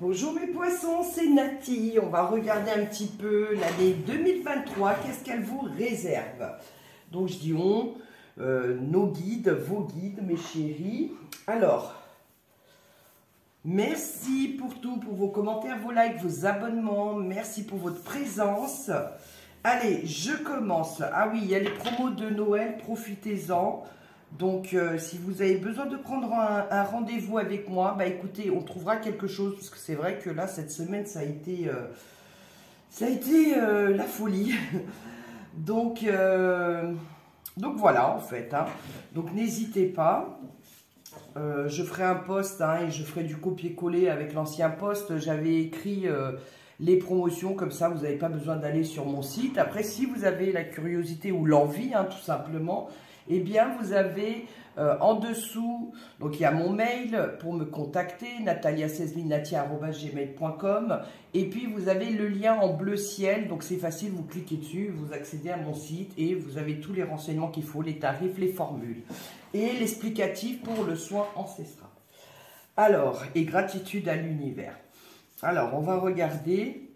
Bonjour mes poissons, c'est Nati. On va regarder un petit peu l'année 2023. Qu'est-ce qu'elle vous réserve? Donc je dis on, euh, nos guides, vos guides, mes chéris. Alors, merci pour tout, pour vos commentaires, vos likes, vos abonnements. Merci pour votre présence. Allez, je commence. Ah oui, il y a les promos de Noël, profitez-en. Donc, euh, si vous avez besoin de prendre un, rendez-vous avec moi, bah écoutez, on trouvera quelque chose. Parce que c'est vrai que là, cette semaine, ça a été, euh, ça a été euh, la folie. donc, donc voilà, en fait. Hein. Donc, n'hésitez pas. je ferai un post hein, et je ferai du copier-coller avec l'ancien post. J'avais écrit les promotions, comme ça, vous n'avez pas besoin d'aller sur mon site. Après, si vous avez la curiosité ou l'envie, hein, tout simplement, eh bien, vous avez euh, en dessous, donc il y a mon mail pour me contacter, natalia16minatia.gmail.com et puis vous avez le lien en bleu ciel, donc c'est facile, vous cliquez dessus, vous accédez à mon site et vous avez tous les renseignements qu'il faut, les tarifs, les formules et l'explicatif pour le soin ancestral. Alors, et gratitude à l'univers. Alors, on va regarder,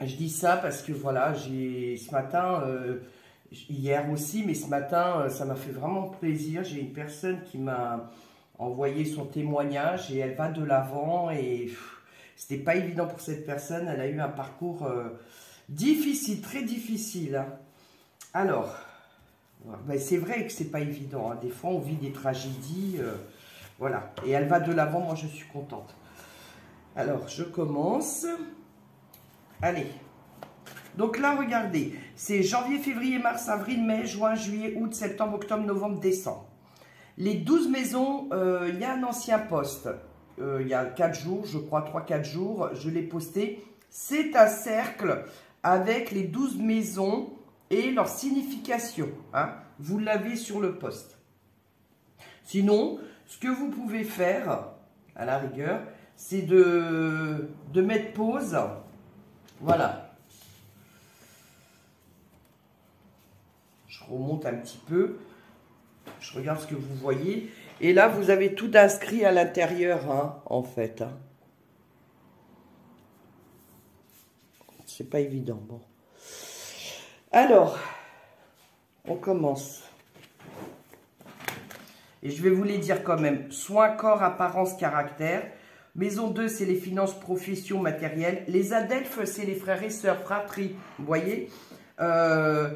je dis ça parce que voilà, j'ai ce matin... Euh, hier aussi, mais ce matin, euh, ça m'a fait vraiment plaisir. J'ai une personne qui m'a envoyé son témoignage et elle va de l'avant et c'était pas évident pour cette personne. Elle a eu un parcours euh, difficile, très difficile. Hein. Alors, ben, c'est vrai que c'est pas évident. Hein. Des fois, on vit des tragédies. Euh, voilà. Et elle va de l'avant. Moi, je suis contente. Alors, je commence. Allez, donc là, regardez, c'est janvier, février, mars, avril, mai, juin, juillet, août, septembre, octobre, novembre, décembre. Les 12 maisons, euh, il y a un ancien poste. Euh, il y a 4 jours, je crois 3-4 jours, je l'ai posté. C'est un cercle avec les 12 maisons et leur signification. Hein. Vous l'avez sur le poste. Sinon, ce que vous pouvez faire, à la rigueur, c'est de, de mettre pause. Voilà, remonte un petit peu. Je regarde ce que vous voyez. Et là, vous avez tout inscrit à l'intérieur, hein, en fait. Hein. C'est pas évident, bon. Alors, on commence. Et je vais vous les dire quand même. Soins, corps, apparence, caractère. Maison 2, c'est les finances, profession, matériel. Les adelphes, c'est les frères et sœurs, fratrie. Vous voyez euh,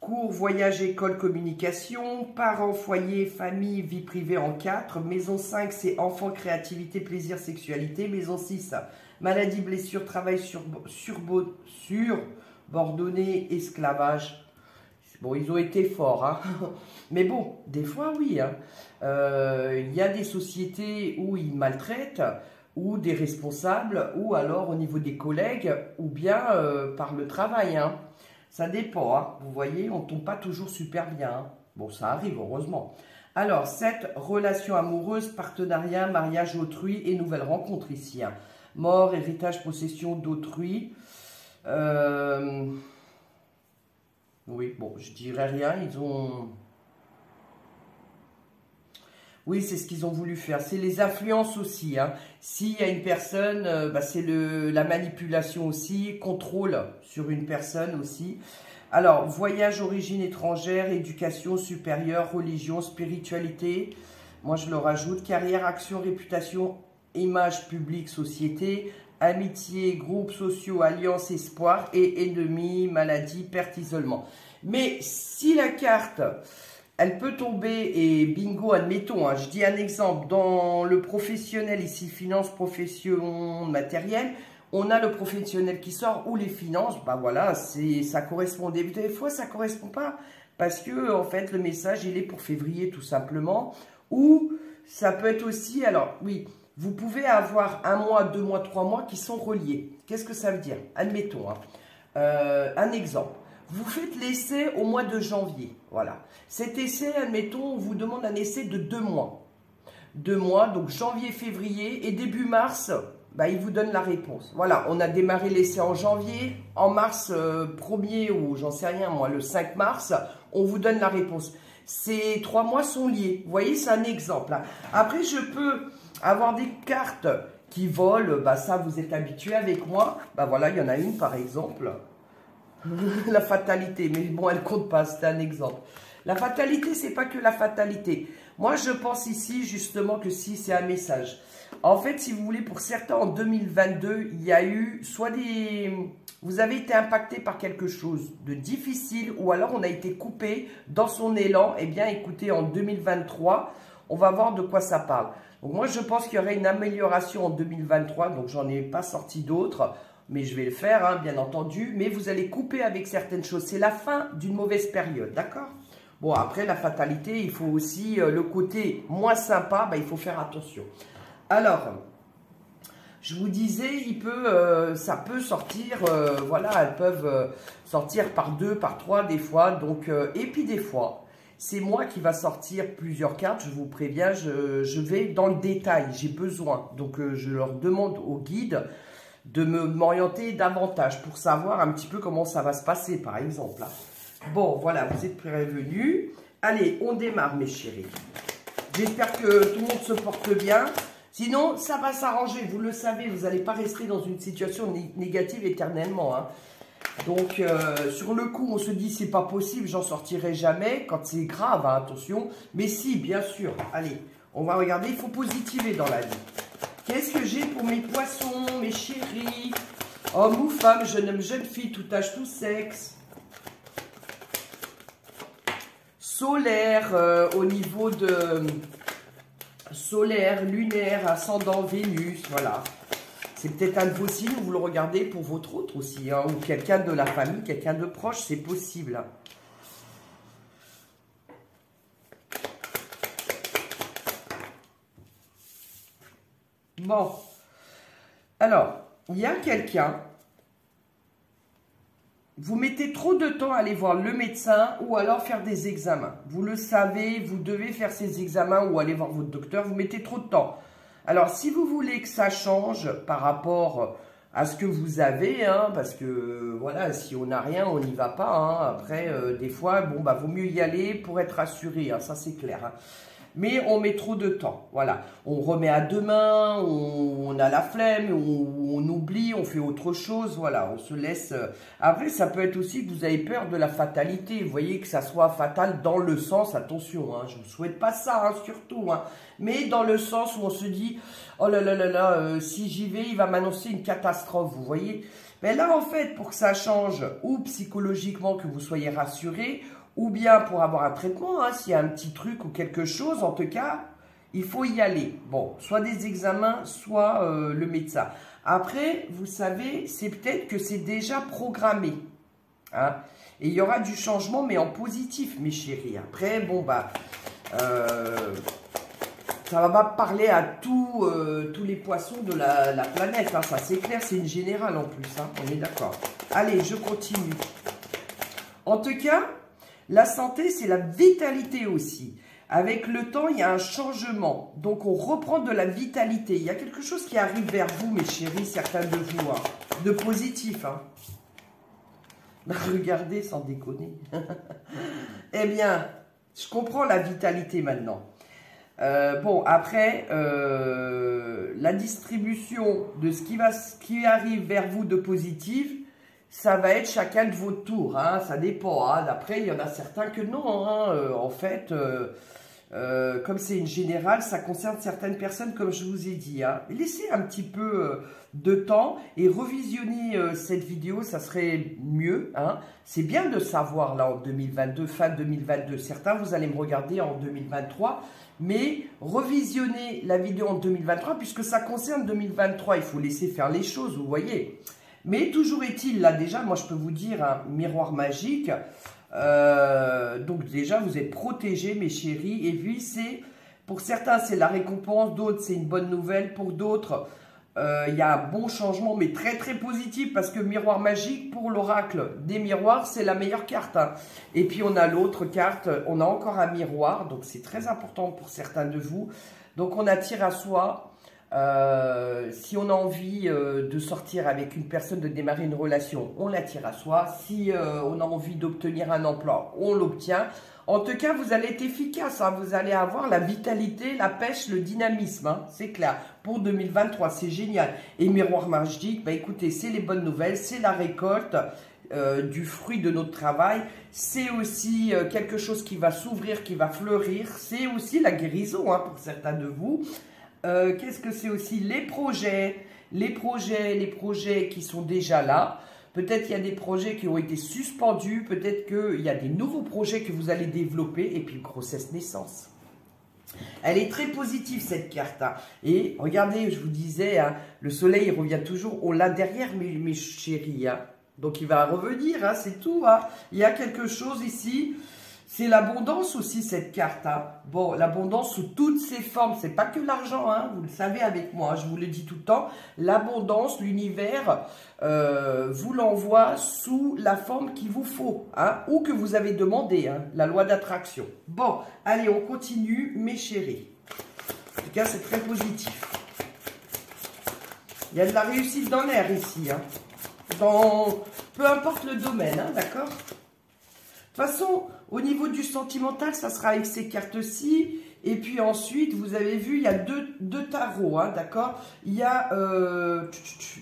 Cours, voyage, école, communication. Parents, foyer, famille, vie privée en 4. Maison 5, c'est enfants, créativité, plaisir, sexualité. Maison 6, maladie, blessure, travail sur, sur, bordonné, esclavage. Bon, ils ont été forts, hein. Mais bon, des fois, oui. Hein. Euh, il y a des sociétés où ils maltraitent, ou des responsables, ou alors au niveau des collègues, ou bien euh, par le travail, hein. Ça dépend, hein. vous voyez, on ne tombe pas toujours super bien. Hein. Bon, ça arrive, heureusement. Alors, cette relation amoureuse, partenariat, mariage autrui et nouvelle rencontre ici. Hein. Mort, héritage, possession d'autrui. Euh, oui, bon, je dirais rien. Ils ont oui, c'est ce qu'ils ont voulu faire. C'est les influences aussi. Hein. S'il y a une personne, euh, bah, c'est la manipulation aussi, contrôle sur une personne aussi. Alors, voyage, origine étrangère, éducation supérieure, religion, spiritualité. Moi, je le rajoute. Carrière, action, réputation, image publique, société, amitié, groupes sociaux, alliance, espoir et ennemis, maladie, perte, isolement. Mais si la carte elle peut tomber, et bingo, admettons, hein, je dis un exemple, dans le professionnel, ici, finance, profession, matériel, on a le professionnel qui sort, ou les finances, bah voilà, ça correspond. Des, fois, ça correspond pas, parce que, en fait, le message, il est pour février, tout simplement, ou ça peut être aussi, alors, oui, vous pouvez avoir un mois, deux mois, trois mois qui sont reliés. Qu'est-ce que ça veut dire? Admettons, hein, euh, un exemple. Vous faites l'essai au mois de janvier. Voilà. Cet essai, admettons, on vous demande un essai de deux mois. Deux mois, donc janvier, février et début mars, bah, il vous donne la réponse. Voilà, on a démarré l'essai en janvier. En mars 1er euh, ou j'en sais rien moi, le 5 mars, on vous donne la réponse. Ces trois mois sont liés. Vous voyez, c'est un exemple. Après, je peux avoir des cartes qui volent, bah ça vous êtes habitué avec moi. Bah voilà, il y en a une par exemple. la fatalité, mais bon, elle compte pas, c'est un exemple. La fatalité, c'est pas que la fatalité. Moi, je pense ici justement que si c'est un message. En fait, si vous voulez, pour certains, en 2022, il y a eu soit des... Vous avez été impacté par quelque chose de difficile ou alors on a été coupé dans son élan. Eh bien, écoutez, en 2023, on va voir de quoi ça parle. Donc moi, je pense qu'il y aurait une amélioration en 2023. Donc, j'en ai pas sorti d'autres mais je vais le faire, hein, bien entendu. Mais vous allez couper avec certaines choses. C'est la fin d'une mauvaise période, d'accord? Bon, après, la fatalité, il faut aussi euh, le côté moins sympa, bah, il faut faire attention. Alors, je vous disais, il peut, euh, ça peut sortir, euh, voilà, elles peuvent sortir par deux, par trois des fois. Donc, et puis des fois, c'est moi qui va sortir plusieurs cartes, je vous préviens, je, je vais dans le détail, j'ai besoin. Donc, je leur demande au guide de m'orienter davantage pour savoir un petit peu comment ça va se passer, par exemple. Bon, voilà, vous êtes prévenus. Allez, on démarre, mes chéris. J'espère que tout le monde se porte bien. Sinon, ça va s'arranger. Vous le savez, vous n'allez pas rester dans une situation négative éternellement. Hein. Donc, euh, sur le coup, on se dit, c'est pas possible, j'en sortirai jamais. Quand c'est grave, hein, attention. Mais si, bien sûr. Allez, on va regarder. Il faut positiver dans la vie. Qu'est-ce que j'ai pour mes poissons, mes chéris? Homme ou femme, jeune homme, jeune fille, tout âge, tout sexe. Solaire, euh, au niveau de solaire, lunaire, ascendant, Vénus, voilà. C'est peut-être un de vous le regardez pour votre autre aussi, hein, ou quelqu'un de la famille, quelqu'un de proche, c'est possible. Bon. Alors, il y a quelqu'un, vous mettez trop de temps à aller voir le médecin ou alors faire des examens. Vous le savez, vous devez faire ces examens ou aller voir votre docteur, vous mettez trop de temps. Alors, si vous voulez que ça change par rapport à ce que vous avez, hein, parce que voilà, si on n'a rien, on n'y va pas. Hein. Après, euh, des fois, bon, bah, vaut mieux y aller pour être assuré, hein, ça c'est clair mais on met trop de temps. Voilà, on remet à demain, on, a la flemme, on, on, oublie, on fait autre chose. Voilà, on se laisse. Euh, après, ça peut être aussi que vous avez peur de la fatalité. Vous voyez que ça soit fatal dans le sens, attention, hein, je ne souhaite pas ça, hein, surtout, hein, mais dans le sens où on se dit, oh là là là là, euh, si j'y vais, il va m'annoncer une catastrophe. Vous voyez. Mais là, en fait, pour que ça change, ou psychologiquement que vous soyez rassuré, ou bien pour avoir un traitement, hein, s'il y a un petit truc ou quelque chose, en tout cas, il faut y aller. Bon, soit des examens, soit euh, le médecin. Après, vous savez, c'est peut-être que c'est déjà programmé. Hein, et il y aura du changement, mais en positif, mes chéris. Après, bon, bah, euh, ça va pas parler à tous euh, tous les poissons de la, planète. Hein, ça, c'est clair, c'est une générale en plus. Hein, on est d'accord. Allez, je continue. En tout cas, la santé, c'est la vitalité aussi. Avec le temps, il y a un changement. Donc, on reprend de la vitalité. Il y a quelque chose qui arrive vers vous, mes chéris, certains de vous, hein. de positif. Hein. Regardez, sans déconner. eh bien, je comprends la vitalité maintenant. Euh, bon, après, euh, la distribution de ce ce qui arrive vers vous de positif, ça va être chacun de vos tours, hein, ça dépend. Hein. Après, il y en a certains que non. Hein, euh, en fait, euh, euh, comme c'est une générale, ça concerne certaines personnes, comme je vous ai dit. Hein. Laissez un petit peu de temps et revisionner cette vidéo, ça serait mieux. C'est bien de savoir là en 2022, fin 2022. Certains, vous allez me regarder en 2023 mais revisionnez la vidéo en 2023 puisque ça concerne 2023. Il faut laisser faire les choses, vous voyez. Mais toujours est-il, là déjà, moi je peux vous dire, un miroir magique. Euh, donc déjà, vous êtes protégés, mes chéris. Et puis, c'est pour certains, c'est la récompense. D'autres, c'est une bonne nouvelle. Pour d'autres, euh, il y a un bon changement, mais très très positif. Parce que miroir magique, pour l'oracle des miroirs, c'est la meilleure carte. Hein. Et puis, on a l'autre carte. On a encore un miroir. Donc, c'est très important pour certains de vous. Donc, on attire à soi euh, si on a envie euh, de sortir avec une personne, de démarrer une relation, on l'attire à soi. Si euh, on a envie d'obtenir un emploi, on l'obtient. En tout cas, vous allez être efficace. Hein. Vous allez avoir la vitalité, la pêche, le dynamisme. Hein. C'est clair. pour 2023. C'est génial. Et miroir magique, bah écoutez, c'est les bonnes nouvelles, c'est la récolte. Du fruit de notre travail, c'est aussi quelque chose qui va s'ouvrir, qui va fleurir, c'est aussi la guérison hein, pour certains de vous. Euh, qu'est-ce que c'est aussi Les projets, les projets, les projets qui sont déjà là. Peut-être qu'il y a des projets qui ont été suspendus, peut-être qu'il y a des nouveaux projets que vous allez développer, et puis grossesse naissance. Elle est très positive cette carte. Hein. Et regardez, je vous disais, hein, le soleil revient toujours. On l'a derrière mes, mes chéris. Hein. Donc il va revenir, c'est tout. Il y a quelque chose ici. C'est l'abondance aussi cette carte. Hein. Bon, l'abondance sous toutes ses formes. C'est pas que l'argent, vous le savez avec moi. je vous le dis tout le temps. L'abondance, l'univers euh, vous l'envoie sous la forme qu'il vous faut. ou que vous avez demandé. la loi d'attraction. Bon, allez, on continue, mes chéris. En tout cas, c'est très positif. Il y a de la réussite dans l'air ici. Dans peu importe le domaine, hein, d'accord? Toute façon, au niveau du sentimental, ça sera avec ces cartes-ci. Et puis ensuite, vous avez vu, il y a deux, tarots, hein, d'accord? Il y a euh,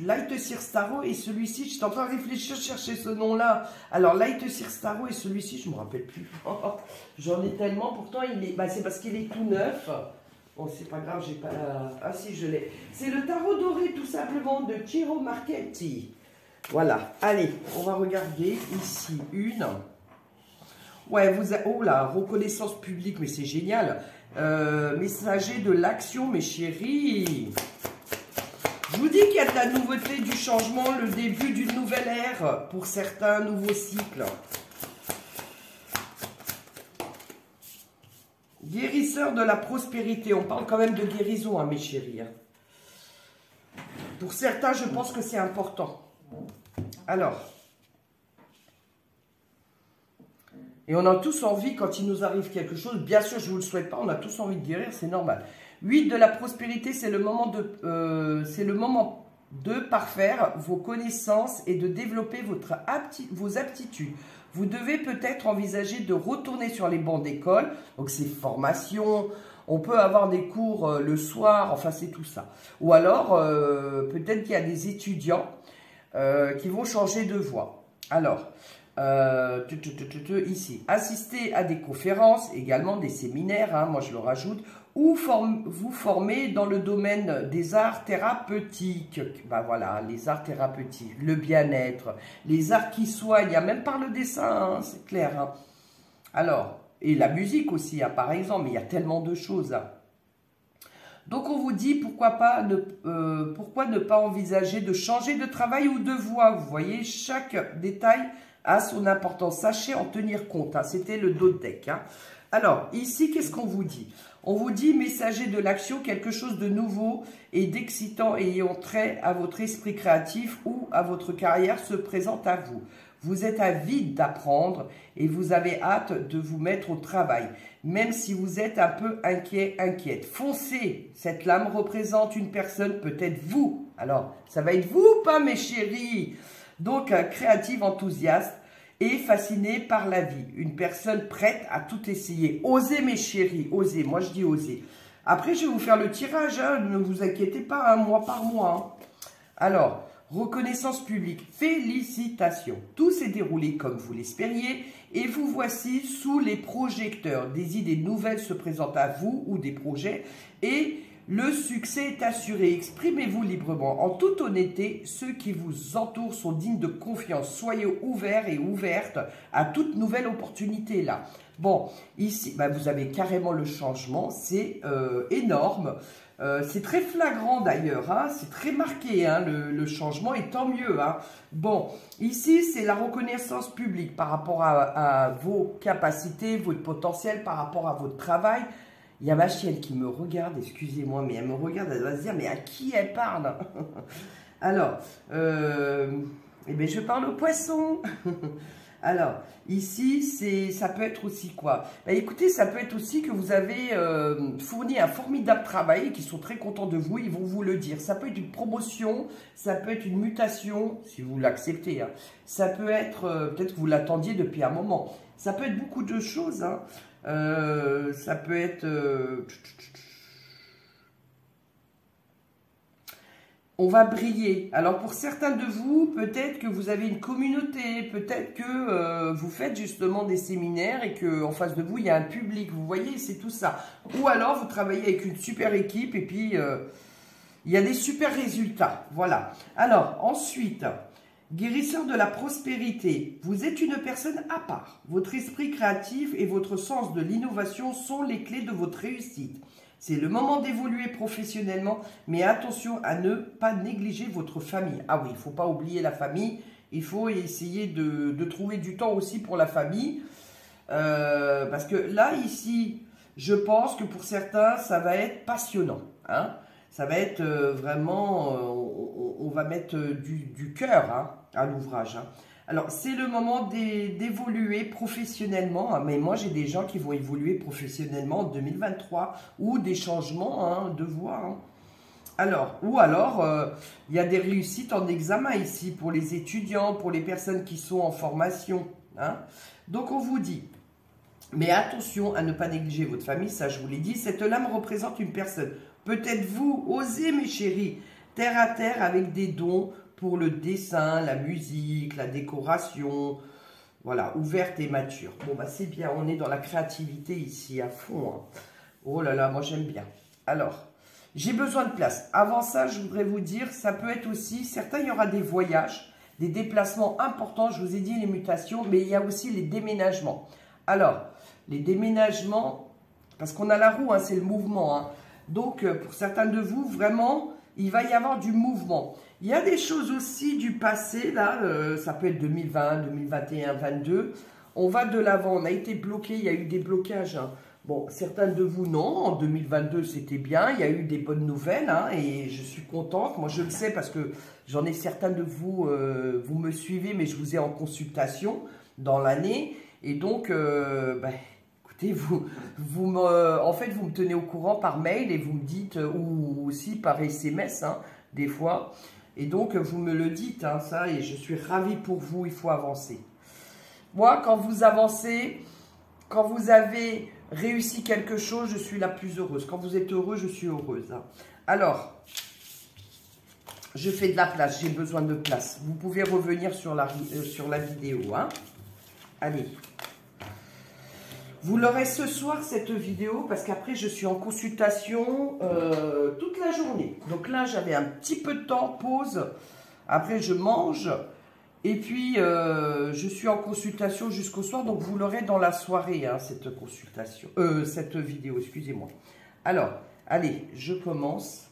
Light Sears Tarot et celui-ci, j'étais en train de réfléchir, chercher ce nom-là. Alors, Light Sears Tarot et celui-ci, je ne me rappelle plus. J'en ai tellement, pourtant, il est, bah, c'est parce qu'il est tout neuf. Bon, c'est pas grave, j'ai pas la... Ah si, je l'ai. C'est le tarot doré, tout simplement, de Chiro Marchetti. Voilà, allez, on va regarder ici une. Ouais, vous avez... Oh là, reconnaissance publique, mais c'est génial. Euh, messager de l'action, mes chéris. Je vous dis qu'il y a de la nouveauté, du changement, le début d'une nouvelle ère pour certains nouveaux cycles. Guérisseur de la prospérité. On parle quand même de guérison, hein, mes chéris. Hein. Pour certains, je pense que c'est important. Alors, et on a tous envie, quand il nous arrive quelque chose, bien sûr, je ne vous le souhaite pas, on a tous envie de guérir, c'est normal. 8 de la prospérité, c'est le moment de, euh, c'est le moment de parfaire vos connaissances et de développer vos aptitudes. Vous devez peut-être envisager de retourner sur les bancs d'école, donc c'est formation, on peut avoir des cours euh, le soir, enfin c'est tout ça. Ou alors, euh, peut-être qu'il y a des étudiants qui vont changer de voie. Alors, euh, ici, assister à des conférences, également des séminaires, hein, moi je le rajoute, ou vous former dans le domaine des arts thérapeutiques. Ben voilà, les arts thérapeutiques, le bien-être, les arts qui soignent, il y a même par le dessin, hein, c'est clair. Hein. Alors, et la musique aussi, par exemple, il y a tellement de choses. Donc on vous dit pourquoi, pas ne, euh, pourquoi ne pas envisager de changer de travail ou de voie. Vous voyez, chaque détail a son importance. Sachez en tenir compte. Hein. C'était le dos de deck. Hein. Alors, ici, qu'est-ce qu'on vous dit? On vous dit, messager de l'action, quelque chose de nouveau et d'excitant ayant trait à votre esprit créatif ou à votre carrière se présente à vous. Vous êtes avide d'apprendre et vous avez hâte de vous mettre au travail, même si vous êtes un peu inquiet, inquiète. Foncez Cette lame représente une personne, peut-être vous. Alors, ça va être vous ou pas, mes chéris? Donc, un créatif enthousiaste et fasciné par la vie. Une personne prête à tout essayer. Osez, mes chéris, osez. Moi, je dis osez. Après, je vais vous faire le tirage. Hein. Ne vous inquiétez pas, un mois par mois. Hein. Alors, Reconnaissance publique, félicitations. Tout s'est déroulé comme vous l'espériez et vous voici sous les projecteurs. Des idées nouvelles se présentent à vous ou des projets et le succès est assuré. Exprimez-vous librement. En toute honnêteté, ceux qui vous entourent sont dignes de confiance. Soyez ouverts et ouvertes à toute nouvelle opportunité là. Bon, ici, bah, vous avez carrément le changement. C'est euh, énorme. Euh, c'est très flagrant d'ailleurs, hein. c'est très marqué hein, le, changement et tant mieux. Hein. Bon, ici c'est la reconnaissance publique par rapport à, vos capacités, votre potentiel, par rapport à votre travail. Il y a ma chienne qui me regarde, excusez-moi, mais elle me regarde, elle va se dire, mais à qui elle parle? Alors, euh, eh bien, je parle au poisson Alors, ici, ça peut être aussi quoi? Ben, Écoutez, ça peut être aussi que vous avez euh, fourni un formidable travail et qu'ils sont très contents de vous, ils vont vous le dire. Ça peut être une promotion, ça peut être une mutation, si vous l'acceptez. Hein. Ça peut être, euh, peut-être que vous l'attendiez depuis un moment. Ça peut être beaucoup de choses. Hein. Euh, ça peut être... on va briller. Alors pour certains de vous, peut-être que vous avez une communauté, peut-être que euh, vous faites justement des séminaires et que en face de vous, il y a un public. Vous voyez, c'est tout ça. Ou alors, vous travaillez avec une super équipe et puis euh, il y a des super résultats. Voilà. Alors, ensuite, guérisseur de la prospérité. Vous êtes une personne à part. Votre esprit créatif et votre sens de l'innovation sont les clés de votre réussite. C'est le moment d'évoluer professionnellement, mais attention à ne pas négliger votre famille. Ah oui, il ne faut pas oublier la famille. Il faut essayer de, trouver du temps aussi pour la famille. Euh, parce que là, ici, je pense que pour certains, ça va être passionnant. Hein. ça va être euh, vraiment, euh, on, va mettre du, cœur hein, à l'ouvrage. Hein. Alors, c'est le moment d'évoluer professionnellement. Hein, mais moi, j'ai des gens qui vont évoluer professionnellement en 2023 ou des changements hein, de voie. Hein. Alors, ou alors, euh, il y a des réussites en examen ici pour les étudiants, pour les personnes qui sont en formation. Donc, on vous dit, mais attention à ne pas négliger votre famille, ça je vous l'ai dit. Cette lame représente une personne. Peut-être vous, osez mes chéris, terre à terre avec des dons pour le dessin, la musique, la décoration, voilà, ouverte et mature. Bon, bah c'est bien, on est dans la créativité ici à fond. Hein. Oh là là, moi j'aime bien. Alors, j'ai besoin de place. Avant ça, je voudrais vous dire, ça peut être aussi, certains, il y aura des voyages, des déplacements importants. Je vous ai dit les mutations, mais il y a aussi les déménagements. Alors, les déménagements, parce qu'on a la roue, hein, c'est le mouvement. Hein. Donc, euh, pour certains de vous, vraiment, il va y avoir du mouvement. Il y a des choses aussi du passé, là, euh, ça peut être 2020, 2021, 2022. On va de l'avant, on a été bloqué, il y a eu des blocages. Hein. Bon, certains de vous, non, en 2022, c'était bien, il y a eu des bonnes nouvelles, hein, et je suis contente. Moi, je le sais parce que j'en ai certains de vous, euh, vous me suivez, mais je vous ai en consultation dans l'année. Et donc, euh, ben, vous, vous me, en fait, vous me tenez au courant par mail et vous me dites, ou aussi par SMS, hein, des fois. Et donc, vous me le dites, hein, ça, et je suis ravie pour vous, il faut avancer. Moi, quand vous avancez, quand vous avez réussi quelque chose, je suis la plus heureuse. Quand vous êtes heureux, je suis heureuse. Hein. Alors, je fais de la place, j'ai besoin de place. Vous pouvez revenir sur la, euh, sur la vidéo. Hein. Allez, vous l'aurez ce soir cette vidéo parce qu'après je suis en consultation euh, toute la journée. Donc là j'avais un petit peu de temps, pause. Après je mange et puis euh, je suis en consultation jusqu'au soir. Donc vous l'aurez dans la soirée hein, cette consultation, euh, cette vidéo, excusez-moi. Alors, allez, je commence.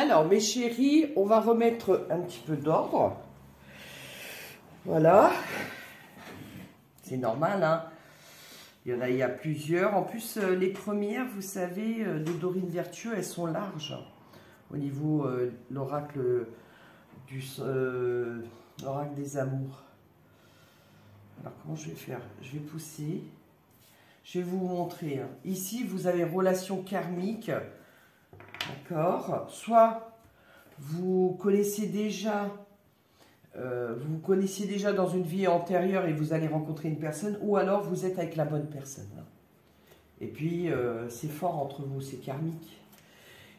Alors, mes chéris, on va remettre un petit peu d'ordre. Voilà. C'est normal, hein. Il y en a, il y a plusieurs. En plus, euh, les premières, vous savez, euh, de Dorine Vertueux, elles sont larges. Au niveau euh, l'oracle l'oracle des amours. Alors, comment je vais faire? Je vais pousser. Je vais vous montrer. Hein. Ici, vous avez relation karmique D'accord Soit vous connaissez déjà, euh, vous connaissiez déjà dans une vie antérieure et vous allez rencontrer une personne, ou alors vous êtes avec la bonne personne. Et puis, euh, c'est fort entre vous, c'est karmique.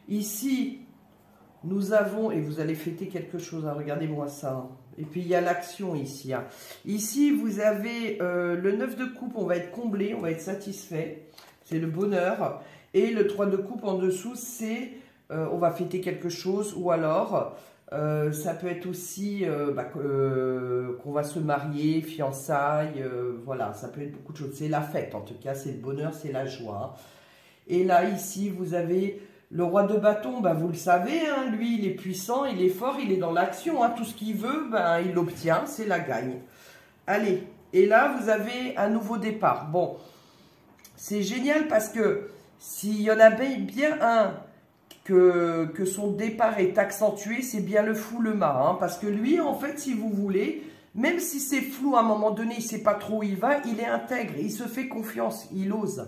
Ici, nous avons, et vous allez fêter quelque chose, hein, regardez-moi ça. Hein. Et puis, il y a l'action ici. Hein. Ici, vous avez euh, le 9 de coupe, on va être comblé, on va être satisfait. C'est le bonheur. Et le 3 de coupe en dessous, c'est euh, on va fêter quelque chose ou alors euh, ça peut être aussi euh, bah, qu'on va se marier, fiançailles, voilà, ça peut être beaucoup de choses. C'est la fête en tout cas, c'est le bonheur, c'est la joie. Et là, ici, vous avez le roi de bâton, bah, vous le savez, hein, lui, il est puissant, il est fort, il est dans l'action. Hein, tout ce qu'il veut, ben, il l'obtient, c'est la gagne. Allez, et là, vous avez un nouveau départ. Bon, c'est génial parce que s'il y en avait bien un que, son départ est accentué, c'est bien le fou le mât. Hein, parce que lui, en fait, si vous voulez, même si c'est flou à un moment donné, il ne sait pas trop où il va, il est intègre, il se fait confiance, il ose.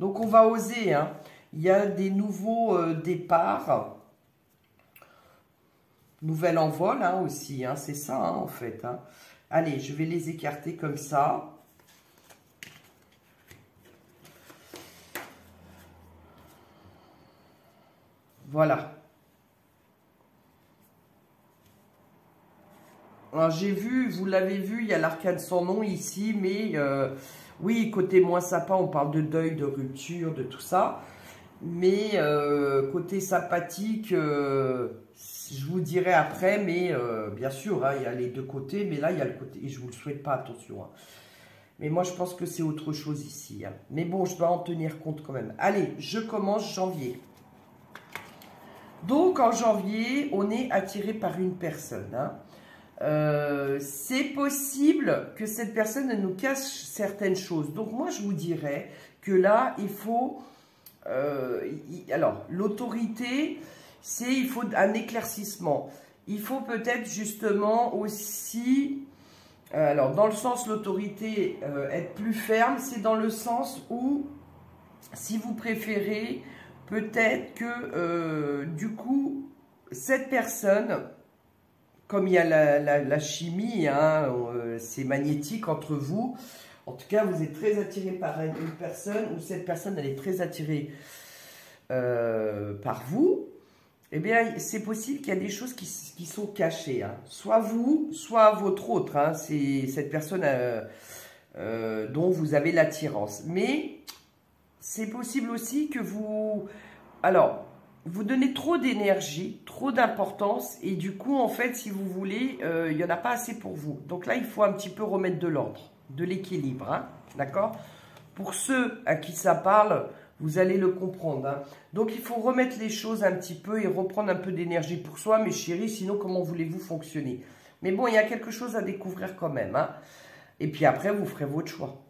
Donc on va oser. Hein. Il y a des nouveaux euh, départs. Nouvel envol hein, aussi, c'est ça en fait. Allez, je vais les écarter comme ça. Voilà. J'ai vu, vous l'avez vu, il y a l'arcane sans nom ici, mais euh, oui, côté moins sympa, on parle de deuil, de rupture, de tout ça. Mais euh, côté sympathique, euh, je vous dirai après, mais bien sûr, hein, il y a les deux côtés, mais là, il y a le côté, et je vous le souhaite pas, attention. Hein. Mais moi, je pense que c'est autre chose ici. Hein. Mais bon, je dois en tenir compte quand même. Allez, je commence janvier. Donc, en janvier, on est attiré par une personne. Hein. Euh, c'est possible que cette personne nous cache certaines choses. Donc, moi, je vous dirais que là, il faut... Euh, alors, l'autorité, c'est il faut un éclaircissement. Il faut peut-être justement aussi... Euh, alors, dans le sens l'autorité, être plus ferme, c'est dans le sens où, si vous préférez, peut-être que euh, du coup, cette personne, comme il y a la, chimie, hein, euh, c'est magnétique entre vous, en tout cas, vous êtes très attiré par une personne, ou cette personne, elle est très attirée euh, par vous, eh bien, c'est possible qu'il y a des choses qui, sont cachées. Hein. Soit vous, soit votre autre. Hein. c'est cette personne dont vous avez l'attirance. Mais c'est possible aussi que vous... Alors, vous donnez trop d'énergie, trop d'importance, et du coup, en fait, si vous voulez, euh, il n'y en a pas assez pour vous. Donc là, il faut un petit peu remettre de l'ordre, de l'équilibre, hein, d'accord? Pour ceux à qui ça parle, vous allez le comprendre. Hein. Donc, il faut remettre les choses un petit peu et reprendre un peu d'énergie pour soi, mes chéris, sinon, comment voulez-vous fonctionner? Mais bon, il y a quelque chose à découvrir quand même. Hein. Et puis après, vous ferez votre choix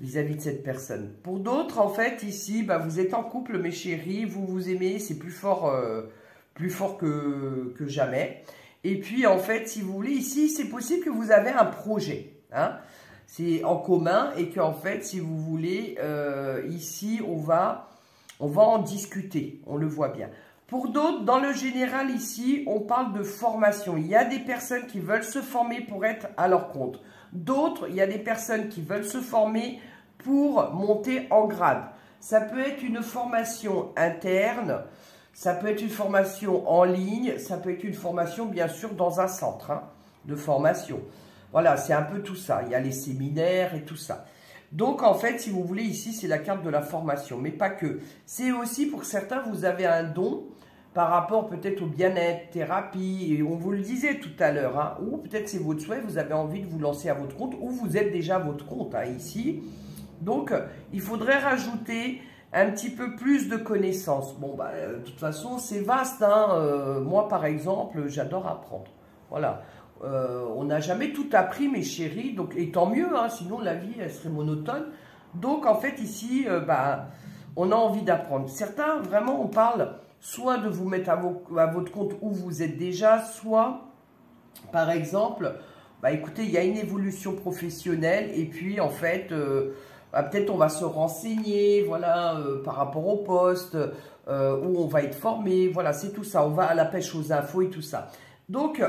vis-à-vis de cette personne. Pour d'autres, en fait, ici, bah, vous êtes en couple, mes chéris, vous vous aimez, c'est plus fort, euh, plus fort que, jamais. Et puis, en fait, si vous voulez, ici, c'est possible que vous avez un projet. Hein c'est en commun et qu'en fait, si vous voulez, euh, ici, on va, on va en discuter. On le voit bien. Pour d'autres, dans le général ici, on parle de formation. Il y a des personnes qui veulent se former pour être à leur compte. D'autres, il y a des personnes qui veulent se former pour monter en grade. Ça peut être une formation interne, ça peut être une formation en ligne, ça peut être une formation bien sûr dans un centre hein, de formation. Voilà, c'est un peu tout ça. Il y a les séminaires et tout ça. Donc en fait, si vous voulez, ici, c'est la carte de la formation, mais pas que. C'est aussi pour certains, vous avez un don par rapport peut-être au bien-être, thérapie, et on vous le disait tout à l'heure, hein, ou peut-être c'est votre souhait, vous avez envie de vous lancer à votre compte, ou vous êtes déjà à votre compte hein, ici. Donc, il faudrait rajouter un petit peu plus de connaissances. Bon, bah, euh, de toute façon, c'est vaste. Hein. Euh, moi, par exemple, j'adore apprendre. Voilà. Euh, on n'a jamais tout appris, mes chéris, donc, et tant mieux, hein, sinon la vie, elle serait monotone. Donc, en fait, ici, bah, on a envie d'apprendre. Certains, vraiment, on parle soit de vous mettre à, votre compte où vous êtes déjà, soit, par exemple, bah écoutez, il y a une évolution professionnelle et puis en fait, euh, bah, peut-être on va se renseigner, voilà, euh, par rapport au poste, euh, où on va être formé, voilà, c'est tout ça. On va à la pêche aux infos et tout ça. Donc,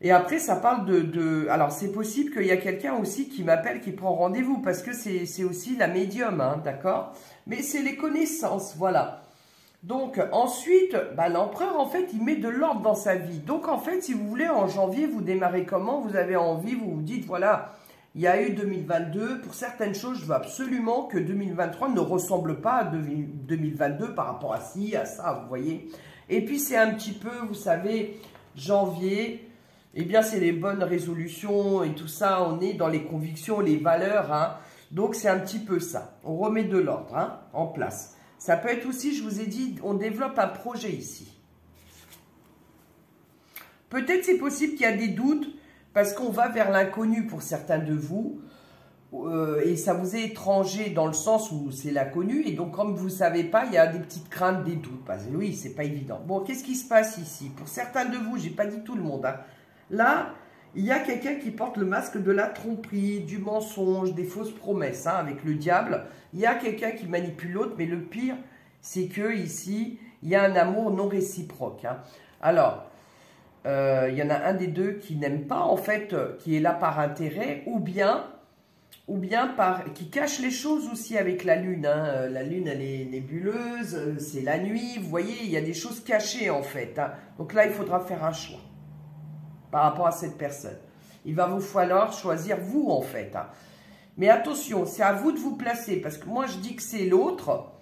et après, ça parle de... alors, c'est possible qu'il y a quelqu'un aussi qui m'appelle, qui prend rendez-vous, parce que c'est aussi la médium, hein, d'accord? Mais c'est les connaissances, voilà. Donc ensuite, bah, l'empereur, en fait, il met de l'ordre dans sa vie. Donc en fait, si vous voulez, en janvier, vous démarrez comment? Vous avez envie, vous vous dites, voilà, il y a eu 2022. Pour certaines choses, je veux absolument que 2023 ne ressemble pas à 2022 par rapport à ci, à ça, vous voyez. Et puis, c'est un petit peu, vous savez, janvier, eh bien, c'est les bonnes résolutions et tout ça. On est dans les convictions, les valeurs. Hein. Donc, c'est un petit peu ça. On remet de l'ordre hein, en place. Ça peut être aussi, je vous ai dit, on développe un projet ici. Peut-être c'est possible qu'il y a des doutes parce qu'on va vers l'inconnu pour certains de vous. Euh, et ça vous est étranger dans le sens où c'est l'inconnu. Et donc, comme vous ne savez pas, il y a des petites craintes, des doutes. Parce que oui, c'est pas évident. Bon, qu'est-ce qui se passe ici? Pour certains de vous, j'ai pas dit tout le monde. Hein. Là, il y a quelqu'un qui porte le masque de la tromperie, du mensonge, des fausses promesses hein, avec le diable. Il y a quelqu'un qui manipule l'autre, mais le pire, c'est que ici, il y a un amour non réciproque. Hein. Alors, euh, il y en a un des deux qui n'aime pas, en fait, qui est là par intérêt, ou bien, ou bien par, qui cache les choses aussi avec la lune. Hein. Euh, la lune, elle est nébuleuse, euh, c'est la nuit, vous voyez, il y a des choses cachées, en fait. Hein. Donc là, il faudra faire un choix par rapport à cette personne. Il va vous falloir choisir vous, en fait. Hein. Mais attention, c'est à vous de vous placer, parce que moi, je dis que c'est l'autre,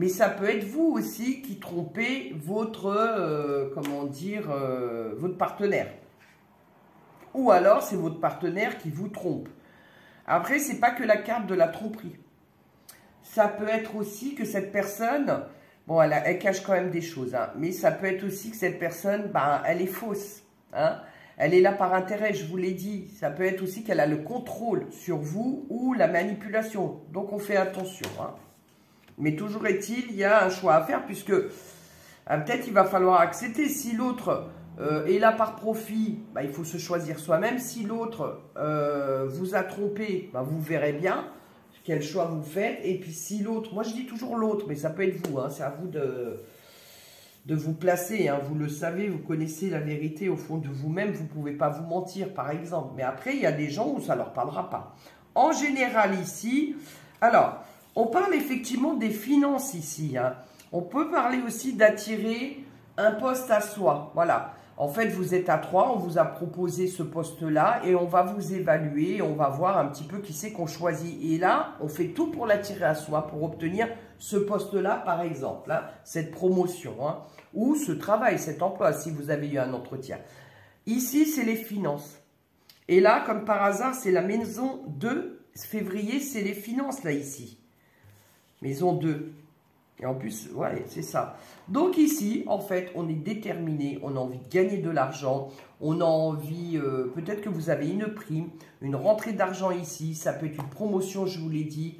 mais ça peut être vous aussi qui trompez votre, euh, comment dire, euh, votre partenaire. Ou alors, c'est votre partenaire qui vous trompe. Après, c'est pas que la carte de la tromperie. Ça peut être aussi que cette personne, bon, elle, cache quand même des choses, hein, mais ça peut être aussi que cette personne, ben, elle est fausse. Hein. Elle est là par intérêt, je vous l'ai dit. Ça peut être aussi qu'elle a le contrôle sur vous ou la manipulation. Donc, on fait attention. Hein. Mais toujours est-il, il y a un choix à faire puisque euh, peut-être il va falloir accepter. Si l'autre euh, est là par profit, bah, il faut se choisir soi-même. Si l'autre euh, vous a trompé, bah, vous verrez bien quel choix vous faites. Et puis si l'autre, moi je dis toujours l'autre, mais ça peut être vous, hein, c'est à vous de, vous placer. Hein. Vous le savez, vous connaissez la vérité au fond de vous-même, vous ne pouvez pas vous mentir par exemple. Mais après, il y a des gens où ça ne leur parlera pas. En général ici, alors... On parle effectivement des finances ici. Hein. On peut parler aussi d'attirer un poste à soi. Voilà. En fait, vous êtes à trois, on vous a proposé ce poste-là et on va vous évaluer, on va voir un petit peu qui c'est qu'on choisit. Et là, on fait tout pour l'attirer à soi, pour obtenir ce poste-là, par exemple, hein, cette promotion, hein, ou ce travail, cet emploi, si vous avez eu un entretien. Ici, c'est les finances. Et là, comme par hasard, c'est la maison de février, c'est les finances, là, ici. Maison 2. Et en plus, ouais, c'est ça. Donc ici, en fait, on est déterminé, on a envie de gagner de l'argent, on a envie, euh, peut-être que vous avez une prime, une rentrée d'argent ici, ça peut être une promotion, je vous l'ai dit.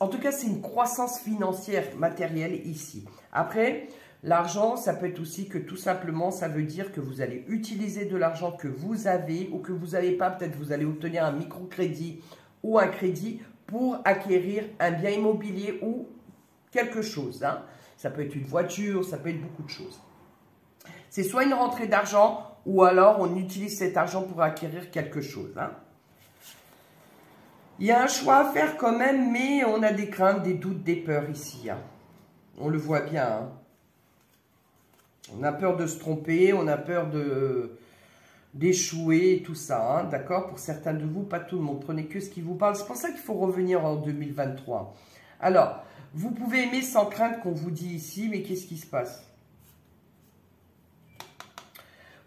En tout cas, c'est une croissance financière matérielle ici. Après, l'argent, ça peut être aussi que tout simplement, ça veut dire que vous allez utiliser de l'argent que vous avez ou que vous n'avez pas. Peut-être vous allez obtenir un microcrédit ou un crédit pour acquérir un bien immobilier ou quelque chose. Hein. Ça peut être une voiture, ça peut être beaucoup de choses. C'est soit une rentrée d'argent ou alors on utilise cet argent pour acquérir quelque chose. Hein. Il y a un choix à faire quand même, mais on a des craintes, des doutes, des peurs ici. Hein. On le voit bien. On a peur de se tromper, on a peur de, d'échouer et tout ça, hein, d'accord? Pour certains de vous, pas tout le monde. Prenez que ce qui vous parle. C'est pour ça qu'il faut revenir en 2023. Alors, vous pouvez aimer sans crainte qu'on vous dit ici, mais qu'est-ce qui se passe?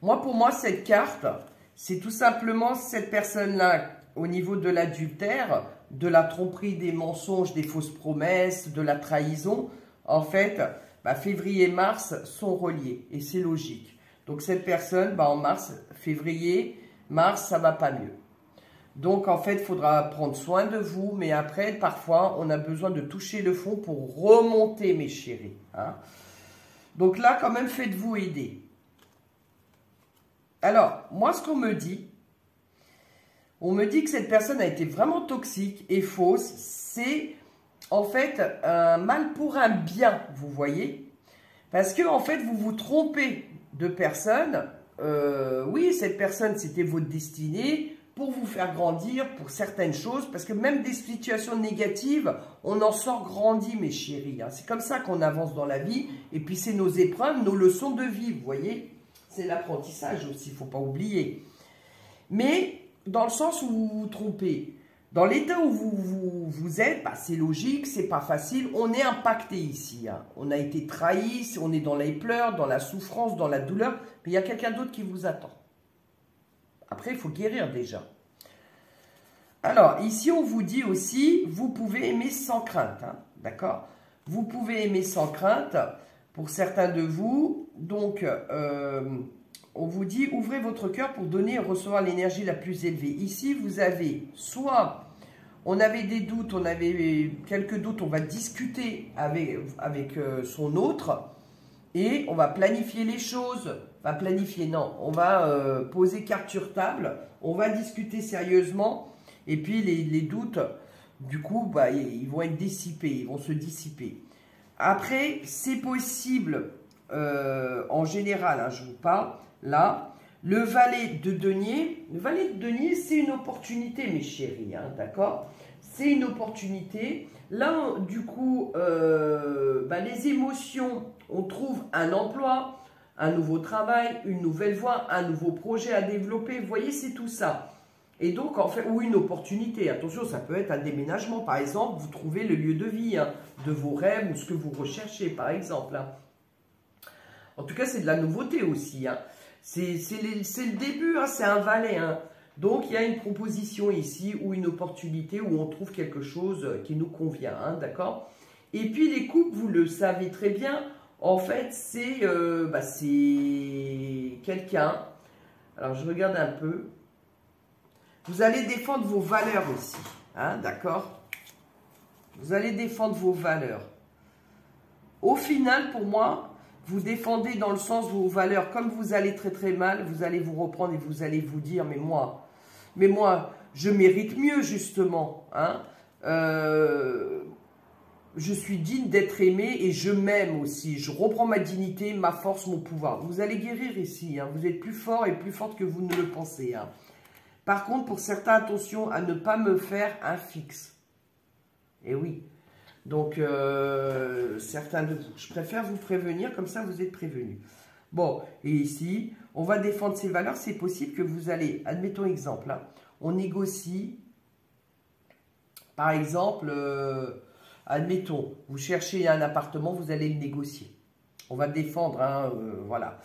Moi, pour moi, cette carte, c'est tout simplement cette personne-là, au niveau de l'adultère, de la tromperie, des mensonges, des fausses promesses, de la trahison. En fait, bah, février-mars sont reliés, et c'est logique. Donc cette personne, bah, en mars, février, mars, ça va pas mieux. Donc en fait, il faudra prendre soin de vous, mais après, parfois, on a besoin de toucher le fond pour remonter, mes chéris. Hein. Donc là, quand même, faites-vous aider. Alors, moi, ce qu'on me dit, on me dit que cette personne a été vraiment toxique et fausse. C'est en fait un mal pour un bien, vous voyez Parce que en fait, vous vous trompez de personnes, euh, oui, cette personne, c'était votre destinée pour vous faire grandir pour certaines choses, parce que même des situations négatives, on en sort grandi, mes chéris. Hein. C'est comme ça qu'on avance dans la vie, et puis c'est nos épreuves, nos leçons de vie, vous voyez C'est l'apprentissage aussi, il ne faut pas oublier. Mais dans le sens où vous vous trompez. Dans l'état où vous, vous, êtes, bah, c'est logique, c'est pas facile. On est impacté ici. Hein. On a été trahi, on est dans les pleurs, dans la souffrance, dans la douleur. Mais il y a quelqu'un d'autre qui vous attend. Après, il faut guérir déjà. Alors, ici, on vous dit aussi, vous pouvez aimer sans crainte. Hein. D'accord? Vous pouvez aimer sans crainte pour certains de vous. Donc, euh, on vous dit, ouvrez votre cœur pour donner et recevoir l'énergie la plus élevée. Ici, vous avez soit, on avait des doutes, on avait quelques doutes, on va discuter avec, avec euh, son autre et on va planifier les choses. Va planifier, non, on va euh, poser carte sur table, on va discuter sérieusement et puis les, doutes, du coup, bah, ils vont être dissipés, ils vont se dissiper. Après, c'est possible, euh, en général, hein, je vous parle, là, le valet de denier, le valet de c'est une opportunité, mes chéris, hein, d'accord? C'est une opportunité. Là, du coup, euh, bah, les émotions, on trouve un emploi, un nouveau travail, une nouvelle voie, un nouveau projet à développer. Vous voyez, c'est tout ça. Et donc, en fait, ou une opportunité. Attention, ça peut être un déménagement. Par exemple, vous trouvez le lieu de vie hein, de vos rêves ou ce que vous recherchez, par exemple. Hein. En tout cas, c'est de la nouveauté aussi. C'est le début, c'est un valet. Donc, il y a une proposition ici ou une opportunité où on trouve quelque chose qui nous convient, d'accord? Et puis, les couples, vous le savez très bien, en fait, c'est euh, bah, quelqu'un. Alors, je regarde un peu. Vous allez défendre vos valeurs aussi. Hein, D'accord? Vous allez défendre vos valeurs. Au final, pour moi, vous défendez dans le sens de vos valeurs. Comme vous allez très très mal, vous allez vous reprendre et vous allez vous dire, mais moi, mais moi, je mérite mieux justement. Hein euh, je suis digne d'être aimé et je m'aime aussi. Je reprends ma dignité, ma force, mon pouvoir. Vous allez guérir ici. Hein. Vous êtes plus fort et plus forte que vous ne le pensez. Hein. Par contre, pour certains, attention à ne pas me faire un fixe. Et eh oui. Donc, euh, certains de vous. Je préfère vous prévenir, comme ça vous êtes prévenus. Bon, et ici, on va défendre ces valeurs. C'est possible que vous allez, admettons exemple, hein, on négocie, par exemple, euh, admettons, vous cherchez un appartement, vous allez le négocier. On va défendre, hein, euh, voilà.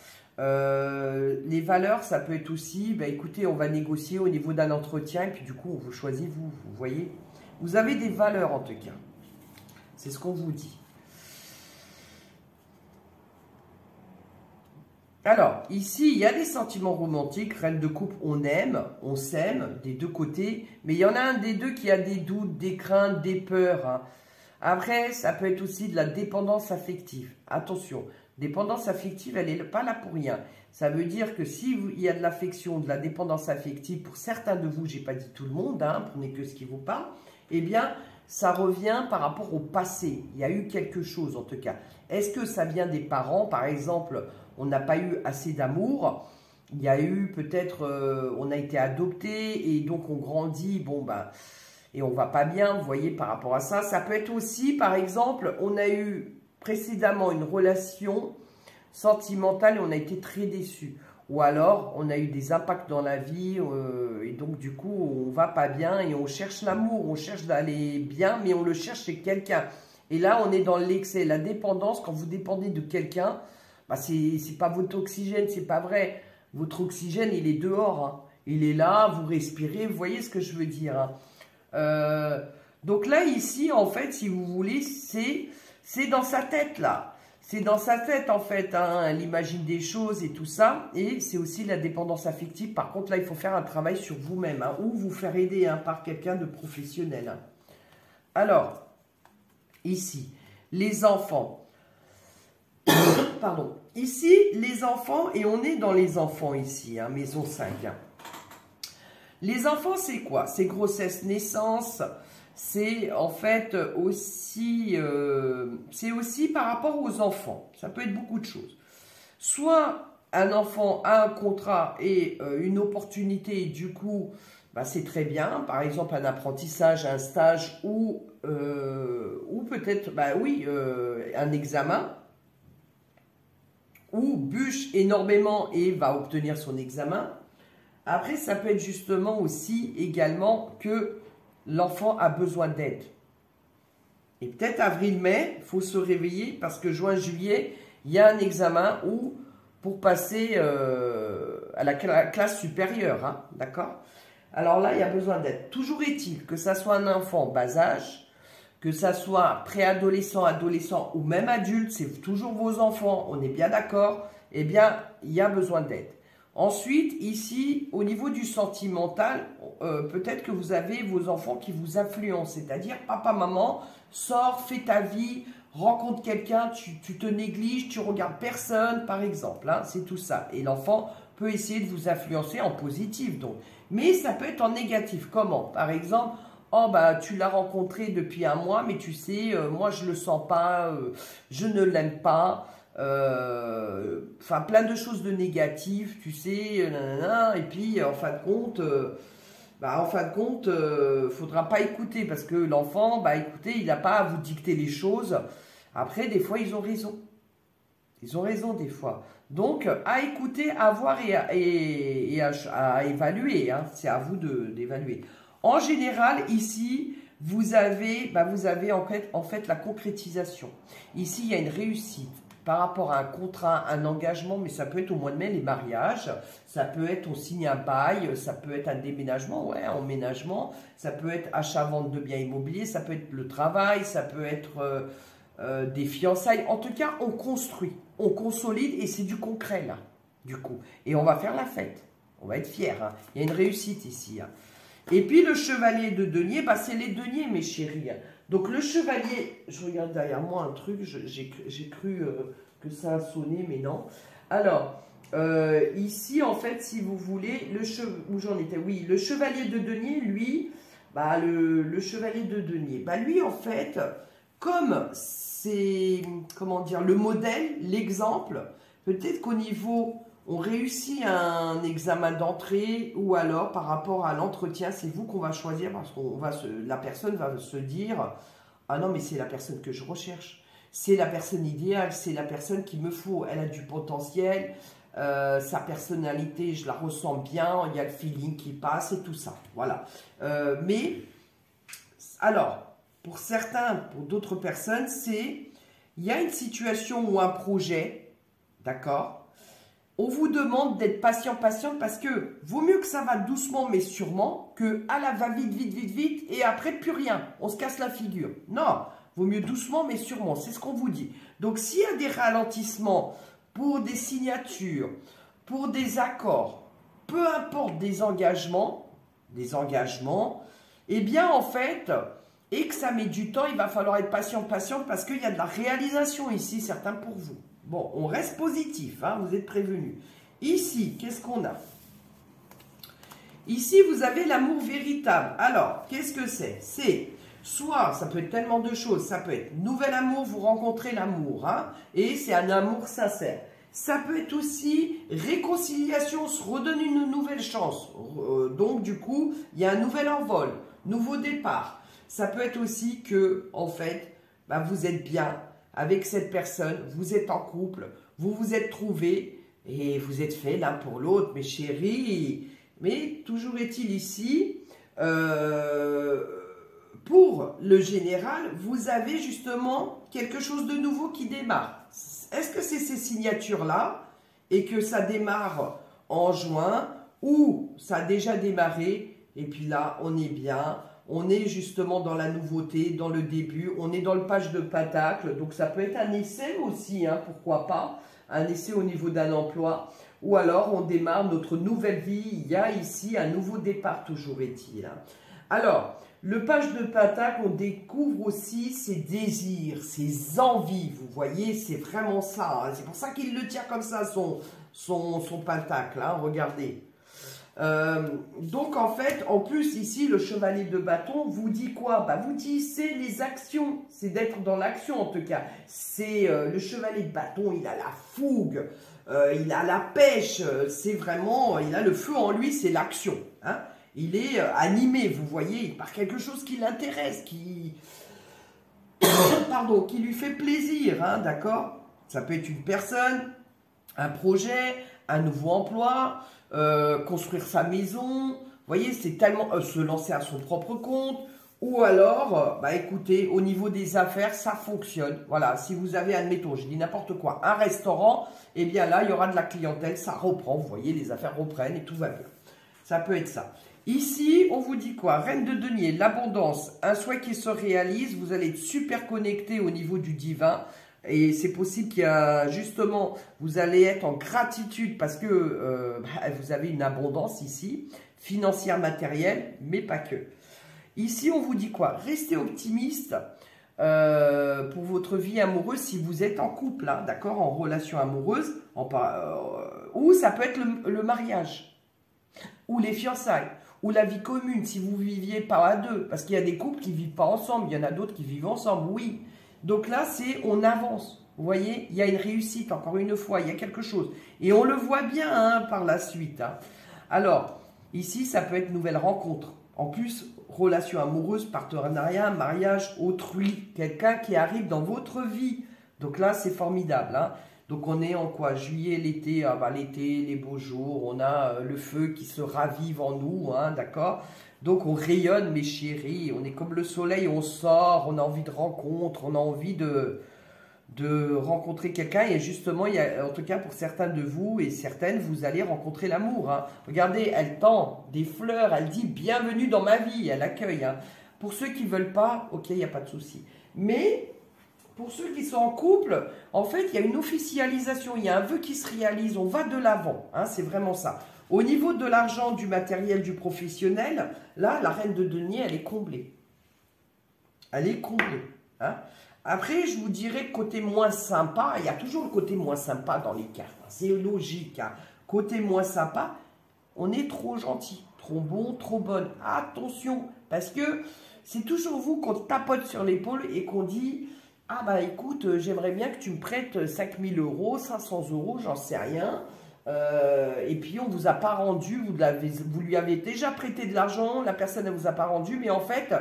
Les valeurs, ça peut être aussi, bah, écoutez, on va négocier au niveau d'un entretien et puis du coup, on vous choisit vous, vous voyez. Vous avez des valeurs en tout cas. C'est ce qu'on vous dit. Alors, ici, il y a des sentiments romantiques. Reine de coupe, on aime, on s'aime des deux côtés. Mais il y en a un des deux qui a des doutes, des craintes, des peurs. Hein. Après, ça peut être aussi de la dépendance affective. Attention, Dépendance affective, elle n'est pas là pour rien. Ça veut dire que s'il y a de l'affection, de la dépendance affective, pour certains de vous, j'ai pas dit tout le monde, hein, prenez que ce qui vous parle, eh bien, ça revient par rapport au passé. Il y a eu quelque chose en tout cas. Est-ce que ça vient des parents? Par exemple, on n'a pas eu assez d'amour. Il y a eu peut-être, euh, on a été adopté et donc on grandit, bon ben, et on va pas bien, vous voyez, par rapport à ça. Ça peut être aussi, par exemple, on a eu précédemment une relation sentimentale et on a été très déçu. Ou alors, on a eu des impacts dans la vie euh, et donc du coup, on va pas bien et on cherche l'amour, on cherche d'aller bien, mais on le cherche chez quelqu'un. Et là, on est dans l'excès, la dépendance. Quand vous dépendez de quelqu'un, bah c'est pas votre oxygène, c'est pas vrai. Votre oxygène, il est dehors. Hein. Il est là, vous respirez, vous voyez ce que je veux dire. Hein. Euh, donc là, ici, en fait, si vous voulez, c'est c'est dans sa tête, là. C'est dans sa tête, en fait. Hein. Elle imagine des choses et tout ça. Et c'est aussi la dépendance affective. Par contre, là, il faut faire un travail sur vous-même. Hein, ou vous faire aider hein, par quelqu'un de professionnel. Alors, ici, les enfants. Pardon. Ici, les enfants, et on est dans les enfants ici, maison 5. Les enfants, c'est quoi? C'est grossesse, naissance, c'est en fait aussi, euh, c'est aussi par rapport aux enfants. Ça peut être beaucoup de choses. Soit un enfant a un contrat et euh, une opportunité, et du coup, bah, c'est très bien. Par exemple, un apprentissage, un stage ou, euh, ou peut-être, bah oui, un examen. Ou bûche énormément et va obtenir son examen. Après, ça peut être justement aussi également que l'enfant a besoin d'aide. Et peut-être avril-mai, il faut se réveiller parce que juin-juillet, il y a un examen où pour passer euh, à la classe supérieure, hein, d'accord? Alors là, il y a besoin d'aide. Toujours est-il que ça soit un enfant bas âge, que ça soit préadolescent, adolescent ou même adulte, c'est toujours vos enfants, on est bien d'accord, eh bien, il y a besoin d'aide. Ensuite, ici, au niveau du sentimental, euh, peut-être que vous avez vos enfants qui vous influencent, c'est-à-dire papa, maman, sors, fais ta vie, rencontre quelqu'un, tu, te négliges, tu regardes personne, par exemple. Hein, c'est tout ça. Et l'enfant peut essayer de vous influencer en positif, donc. Mais ça peut être en négatif. Comment? Par exemple, oh bah tu l'as rencontré depuis un mois, mais tu sais, euh, moi je le sens pas, euh, je ne l'aime pas. Euh, enfin, plein de choses de négatives, tu sais, et puis en fin de compte, bah, en fin de compte, euh, faudra pas écouter parce que l'enfant, bah écoutez, il n'a pas à vous dicter les choses. Après, des fois, ils ont raison. Ils ont raison des fois. Donc, à écouter, à voir et à, évaluer. Hein. C'est à vous d'évaluer. En général, ici, vous avez, bah, vous avez en fait, en fait la concrétisation. Ici, il y a une réussite par rapport à un contrat, un engagement, mais ça peut être au mois de mai les mariages, ça peut être on signe un bail, ça peut être un déménagement, ouais, emménagement, ça peut être achat-vente de biens immobiliers, ça peut être le travail, ça peut être euh, euh, des fiançailles. En tout cas, on construit, on consolide et c'est du concret là, du coup. Et on va faire la fête, on va être fiers. Hein. Il y a une réussite ici. Hein. Et puis le chevalier de denier, bah, c'est les deniers, mes chéris. Donc le chevalier, je regarde derrière moi un truc, j'ai cru euh, que ça a sonné, mais non. Alors, euh, ici, en fait, si vous voulez, le où j'en étais, oui, le chevalier de denier, lui, bah, le, chevalier de denier, bah, lui, en fait, comme c'est, comment dire, le modèle, l'exemple, peut-être qu'au niveau on réussit un examen d'entrée ou alors par rapport à l'entretien, c'est vous qu'on va choisir parce qu'on va la personne va se dire ah non mais c'est la personne que je recherche, c'est la personne idéale, c'est la personne qu'il me faut, elle a du potentiel, euh, sa personnalité je la ressens bien, il y a le feeling qui passe et tout ça, voilà. Euh, mais alors pour certains, pour d'autres personnes, c'est il y a une situation ou un projet, d'accord? On vous demande d'être patient, patient, parce que vaut mieux que ça va doucement mais sûrement que à la va vite, vite, vite, vite, et après plus rien, on se casse la figure. Non, vaut mieux doucement mais sûrement, c'est ce qu'on vous dit. Donc s'il y a des ralentissements pour des signatures, pour des accords, peu importe des engagements, des engagements, eh bien en fait, et que ça met du temps, il va falloir être patient, patient, parce qu'il y a de la réalisation ici, certains pour vous. Bon, on reste positif, hein, vous êtes prévenus. Ici, qu'est-ce qu'on a? Ici, vous avez l'amour véritable. Alors, qu'est-ce que c'est? C'est soit, ça peut être tellement de choses, ça peut être nouvel amour, vous rencontrez l'amour, hein, et c'est un amour sincère. Ça peut être aussi réconciliation, se redonne une nouvelle chance. Euh, donc, du coup, il y a un nouvel envol, nouveau départ. Ça peut être aussi que, en fait, bah, vous êtes bien, avec cette personne, vous êtes en couple, vous vous êtes trouvés et vous êtes fait l'un pour l'autre, mes chéris. Mais toujours est-il ici, euh, pour le général, vous avez justement quelque chose de nouveau qui démarre. Est-ce que c'est ces signatures-là et que ça démarre en juin ou ça a déjà démarré et puis là, on est bien, on est justement dans la nouveauté, dans le début, on est dans le page de patacle, donc ça peut être un essai aussi, hein, pourquoi pas, un essai au niveau d'un emploi, ou alors on démarre notre nouvelle vie, il y a ici un nouveau départ, toujours est-il. Hein. Alors, le page de patacle, on découvre aussi ses désirs, ses envies, vous voyez, c'est vraiment ça, hein. c'est pour ça qu'il le tient comme ça, son, son, son pentacle, regardez. Euh, donc en fait, en plus ici, le chevalier de bâton vous dit quoi? Bah, Vous dit c'est les actions, c'est d'être dans l'action en tout cas. C'est euh, le chevalier de bâton, il a la fougue, euh, il a la pêche, c'est vraiment, il a le feu en lui, c'est l'action. Hein. Il est animé, vous voyez, par quelque chose qui l'intéresse, qui... Pardon, qui lui fait plaisir, hein, d'accord? Ça peut être une personne, un projet, un nouveau emploi, euh, construire sa maison. Vous voyez, c'est tellement euh, se lancer à son propre compte. Ou alors, bah écoutez, au niveau des affaires, ça fonctionne. Voilà, si vous avez, admettons, je dis n'importe quoi, un restaurant, eh bien là, il y aura de la clientèle, ça reprend. Vous voyez, les affaires reprennent et tout va bien. Ça peut être ça. Ici, on vous dit quoi? Reine de denier, l'abondance, un souhait qui se réalise, vous allez être super connecté au niveau du divin. Et c'est possible qu'il y justement, vous allez être en gratitude parce que euh, bah, vous avez une abondance ici, financière, matérielle, mais pas que. Ici, on vous dit quoi? Restez optimiste euh, pour votre vie amoureuse si vous êtes en couple, hein, d'accord? En relation amoureuse, euh, ou ça peut être le, mariage, ou les fiançailles, ou la vie commune si vous viviez pas à deux. Parce qu'il y a des couples qui vivent pas ensemble, il y en a d'autres qui vivent ensemble, oui. Donc là, c'est on avance. Vous voyez, il y a une réussite, encore une fois, il y a quelque chose. Et on le voit bien hein, par la suite. Hein. Alors, ici, ça peut être nouvelle rencontre. En plus, relation amoureuse, partenariat, mariage, autrui, quelqu'un qui arrive dans votre vie. Donc là, c'est formidable. Hein. Donc on est en quoi Juillet, l'été, ah bah, l'été, les beaux jours, on a euh, le feu qui se ravive en nous, hein, d'accord Donc on rayonne, mes chéris, on est comme le soleil, on sort, on a envie de rencontre, on a envie de, de rencontrer quelqu'un. Et justement, il y a, en tout cas pour certains de vous et certaines, vous allez rencontrer l'amour. Hein. Regardez, elle tend des fleurs, elle dit bienvenue dans ma vie, elle accueille. Hein. Pour ceux qui ne veulent pas, ok, il n'y a pas de souci. Mais pour ceux qui sont en couple, en fait, il y a une officialisation, il y a un vœu qui se réalise, on va de l'avant, hein, c'est vraiment ça. Au niveau de l'argent, du matériel, du professionnel, là, la reine de denier, elle est comblée. Elle est comblée. Hein. Après, je vous dirais côté moins sympa, il y a toujours le côté moins sympa dans les cartes, hein, c'est logique. Côté moins sympa, on est trop gentil, trop bon, trop bonne. Attention, parce que c'est toujours vous qu'on tapote sur l'épaule et qu'on dit ah bah écoute, euh, j'aimerais bien que tu me prêtes 5000 euros, 500 euros, j'en sais rien. Euh, et puis on vous a pas rendu, vous, vous lui avez déjà prêté de l'argent, la personne ne vous a pas rendu, mais en fait,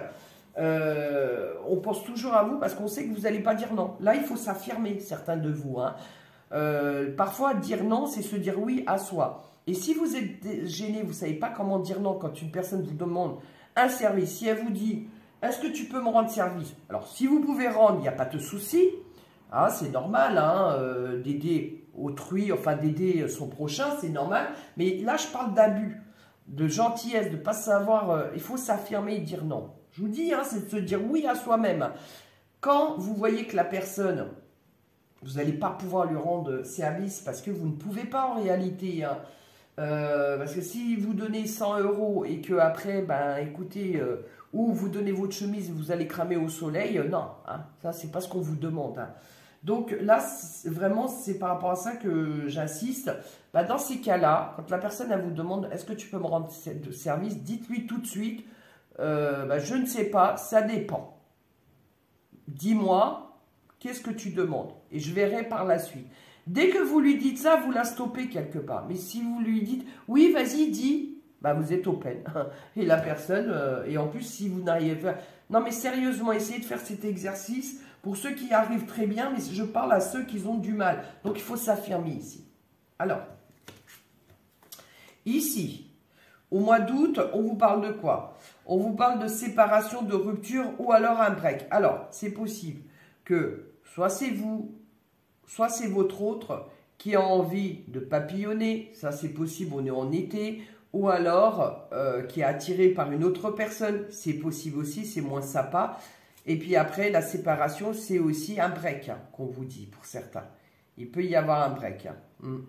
euh, on pense toujours à vous parce qu'on sait que vous n'allez pas dire non. Là, il faut s'affirmer, certains de vous. Hein. parfois, dire non, c'est se dire oui à soi. Et si vous êtes gêné, vous ne savez pas comment dire non quand une personne vous demande un service, si elle vous dit est-ce que tu peux me rendre service? Alors, si vous pouvez rendre, il n'y a pas de souci. Ah, c'est normal hein, euh, d'aider autrui, enfin d'aider son prochain, c'est normal. Mais là, je parle d'abus, de gentillesse, de ne pas savoir. Euh, il faut s'affirmer et dire non. Je vous dis, hein, c'est de se dire oui à soi-même. Quand vous voyez que la personne, vous n'allez pas pouvoir lui rendre service parce que vous ne pouvez pas en réalité. Hein, euh, parce que si vous donnez 100 euros et que après, ben écoutez, ou vous donnez votre chemise et vous allez cramer au soleil. Euh, non, hein, ça, c'est pas ce qu'on vous demande. Hein. Donc là, vraiment, c'est par rapport à ça que j'insiste. Bah, dans ces cas-là, quand la personne vous demande est-ce que tu peux me rendre service, dites-lui tout de suite euh, bah, je ne sais pas, ça dépend. Dis-moi, qu'est-ce que tu demandes? Et je verrai par la suite. Dès que vous lui dites ça, vous la stoppez quelque part. Mais si vous lui dites oui, vas-y, dis, bah vous êtes open. Et la personne, euh, et en plus, si vous n'arrivez pas... Non mais sérieusement, essayez de faire cet exercice pour ceux qui arrivent très bien, mais je parle à ceux qui ont du mal. Donc il faut s'affirmer ici. Alors, ici, au mois d'août, on vous parle de quoi? On vous parle de séparation, de rupture ou alors un break. Alors, c'est possible que soit c'est vous, soit c'est votre autre qui a envie de papillonner, ça c'est possible, on est en été, ou alors euh, qui est attiré par une autre personne, c'est possible aussi, c'est moins sympa. Et puis après, la séparation, c'est aussi un break hein, qu'on vous dit pour certains. Il peut y avoir un break. Hein. Hmm.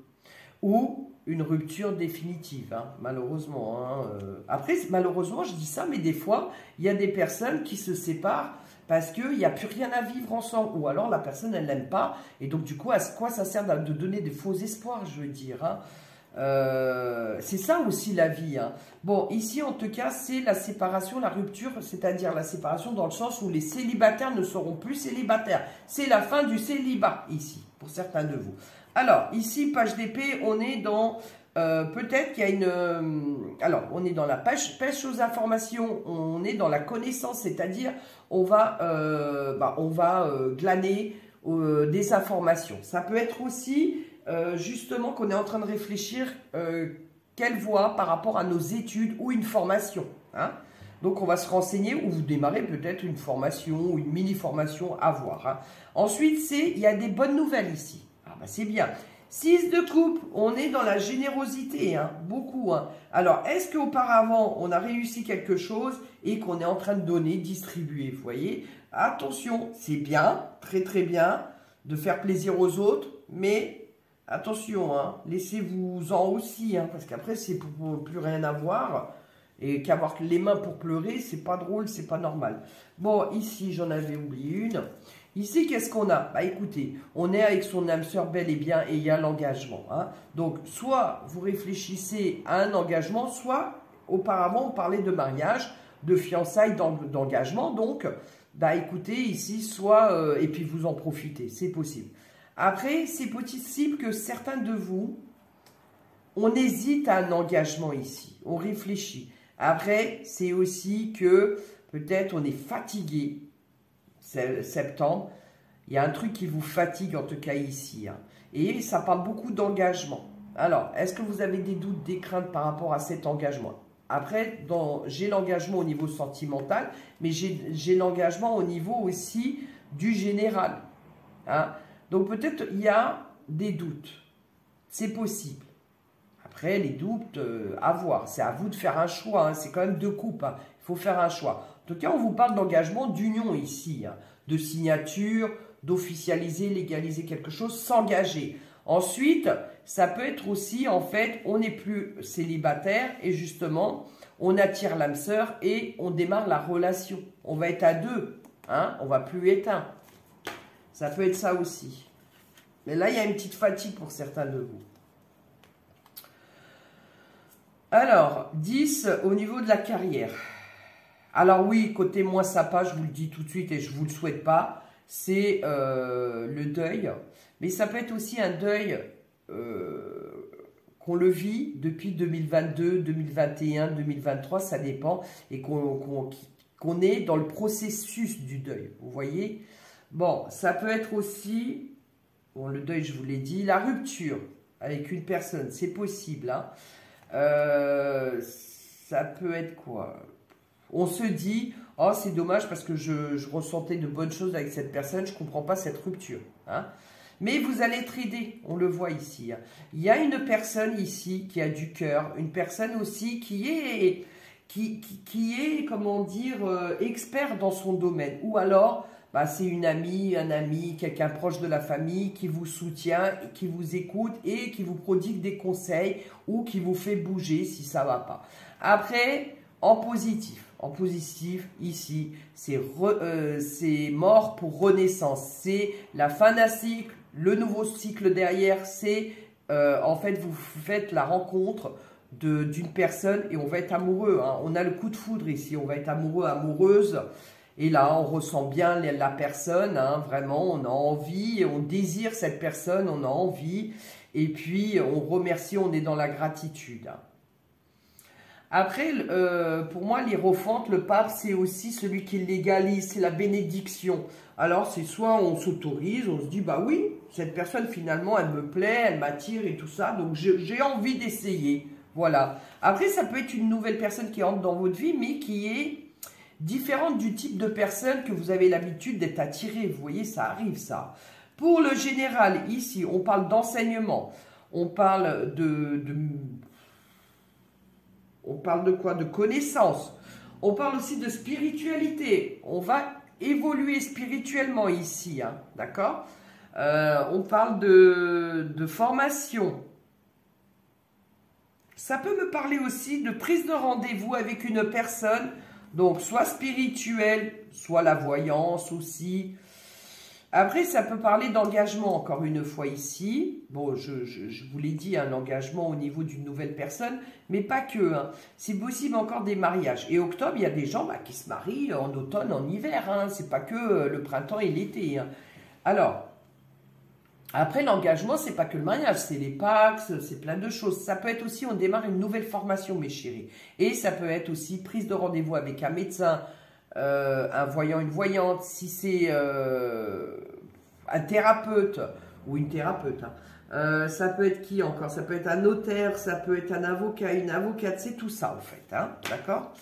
Ou une rupture définitive, hein, malheureusement. Euh. Après, malheureusement, je dis ça, mais des fois, il y a des personnes qui se séparent parce qu'il n'y a plus rien à vivre ensemble. Ou alors la personne, elle n'aime pas. Et donc, du coup, à quoi ça sert de donner des faux espoirs, je veux dire euh, c'est ça aussi la vie. Hein. Bon, ici en tout cas, c'est la séparation, la rupture, c'est-à-dire la séparation dans le sens où les célibataires ne seront plus célibataires. C'est la fin du célibat ici, pour certains de vous. Alors, ici, page d'épée, on est dans... Euh, peut-être qu'il y a une... Euh, alors, on est dans la pêche, pêche aux informations, on est dans la connaissance, c'est-à-dire on bah, on va glaner des informations. Ça peut être aussi justement qu'on est en train de réfléchir quelle voie par rapport à nos études ou une formation. Hein. Donc on va se renseigner ou vous démarrez peut-être une formation ou une mini-formation à voir. Hein. Ensuite, c'est il y a des bonnes nouvelles ici. Ah bah c'est bien. 6 de coupe, on est dans la générosité, hein, beaucoup. Hein. Alors, est-ce qu'auparavant, on a réussi quelque chose et qu'on est en train de donner, distribuer, vous voyez? Attention, c'est bien, très très bien, de faire plaisir aux autres, mais attention, hein, laissez-vous-en aussi, hein, parce qu'après, c'est pour, plus rien avoir. Et qu'avoir les mains pour pleurer, c'est pas drôle, c'est pas normal. Bon, ici, j'en avais oublié une. Ici, qu'est-ce qu'on a? Bah écoutez, on est avec son âme sœur bel et bien et il y a l'engagement. Hein. Donc, soit vous réfléchissez à un engagement, soit auparavant on parlait de mariage, de fiançailles, d'engagement. Donc, bah écoutez, ici, soit, euh, et puis vous en profitez, c'est possible. Après, c'est possible que certains de vous, on hésite à un engagement ici, on réfléchit. Après, c'est aussi que peut-être on est fatigué, septembre, il y a un truc qui vous fatigue en tout cas ici. Hein. Et ça parle beaucoup d'engagement. Alors, est-ce que vous avez des doutes, des craintes par rapport à cet engagement? Après, j'ai l'engagement au niveau sentimental, mais j'ai l'engagement au niveau aussi du général. Hein. Donc peut-être il y a des doutes. C'est possible. Après, les doutes, euh, à voir. C'est à vous de faire un choix. Hein. C'est quand même deux coupes. Il faut faire un choix. En tout cas, on vous parle d'engagement, d'union ici, hein, de signature, d'officialiser, légaliser quelque chose, s'engager. Ensuite, ça peut être aussi, en fait, on n'est plus célibataire et justement, on attire l'âme sœur et on démarre la relation. On va être à deux, hein, on va plus être un. Ça peut être ça aussi. Mais là, il y a une petite fatigue pour certains de vous. Alors, 10 au niveau de la carrière. Alors oui, côté moins sympa, je vous le dis tout de suite et je ne vous le souhaite pas, c'est euh, le deuil. Mais ça peut être aussi un deuil euh, qu'on le vit depuis 2022, 2021, 2023, ça dépend, et qu'on est dans le processus du deuil, vous voyez? Bon, ça peut être aussi, le deuil je vous l'ai dit, la rupture avec une personne, c'est possible. Hein. Euh, ça peut être quoi? On se dit, oh c'est dommage parce que je, ressentais de bonnes choses avec cette personne, je ne comprends pas cette rupture. Hein. Mais vous allez aidé, on le voit ici. Hein. Il y a une personne ici qui a du cœur, une personne aussi qui est, qui, qui, est comment dire, euh, expert dans son domaine. Ou alors, bah, c'est une amie, un ami, quelqu'un proche de la famille qui vous soutient, qui vous écoute et qui vous prodigue des conseils ou qui vous fait bouger si ça va pas. Après, en positif, en positif, ici, euh, c'est mort pour renaissance. C'est la fin d'un cycle, le nouveau cycle derrière, c'est euh, en fait vous faites la rencontre d'une personne et on va être amoureux. Hein. On a le coup de foudre ici, on va être amoureux, amoureuse. Et là, on ressent bien la personne, hein, vraiment, on a envie, on désire cette personne, on a envie. Et puis, on remercie, on est dans la gratitude. Après, euh, pour moi, l'hierophante, le pape, c'est aussi celui qui légalise, c'est la bénédiction. Alors, c'est soit on s'autorise, on se dit, bah oui, cette personne, finalement, elle me plaît, elle m'attire et tout ça, donc j'ai envie d'essayer. Voilà. Après, ça peut être une nouvelle personne qui entre dans votre vie, mais qui est différente du type de personne que vous avez l'habitude d'être attiré. Vous voyez, ça arrive, ça. Pour le général, ici, on parle d'enseignement, on parle de on parle de quoi? De connaissance. On parle aussi de spiritualité. On va évoluer spirituellement ici, hein, d'accord? Euh, On parle de, de formation. Ça peut me parler aussi de prise de rendez-vous avec une personne, donc soit spirituelle, soit la voyance aussi, après, ça peut parler d'engagement, encore une fois ici. Bon, je, vous l'ai dit, un engagement au niveau d'une nouvelle personne, mais pas que. Hein. C'est possible encore des mariages. Et octobre, il y a des gens bah, qui se marient en automne, en hiver. Hein. C'est pas que euh, le printemps et l'été. Hein. Alors, après, l'engagement, c'est pas que le mariage, c'est les Pax, c'est plein de choses. Ça peut être aussi, on démarre une nouvelle formation, mes chéris. Et ça peut être aussi prise de rendez-vous avec un médecin, euh, un voyant, une voyante, si c'est euh, un thérapeute ou une thérapeute. Hein. Euh, ça peut être qui encore? Ça peut être un notaire, ça peut être un avocat, une avocate, c'est tout ça en fait. Hein, D'accord?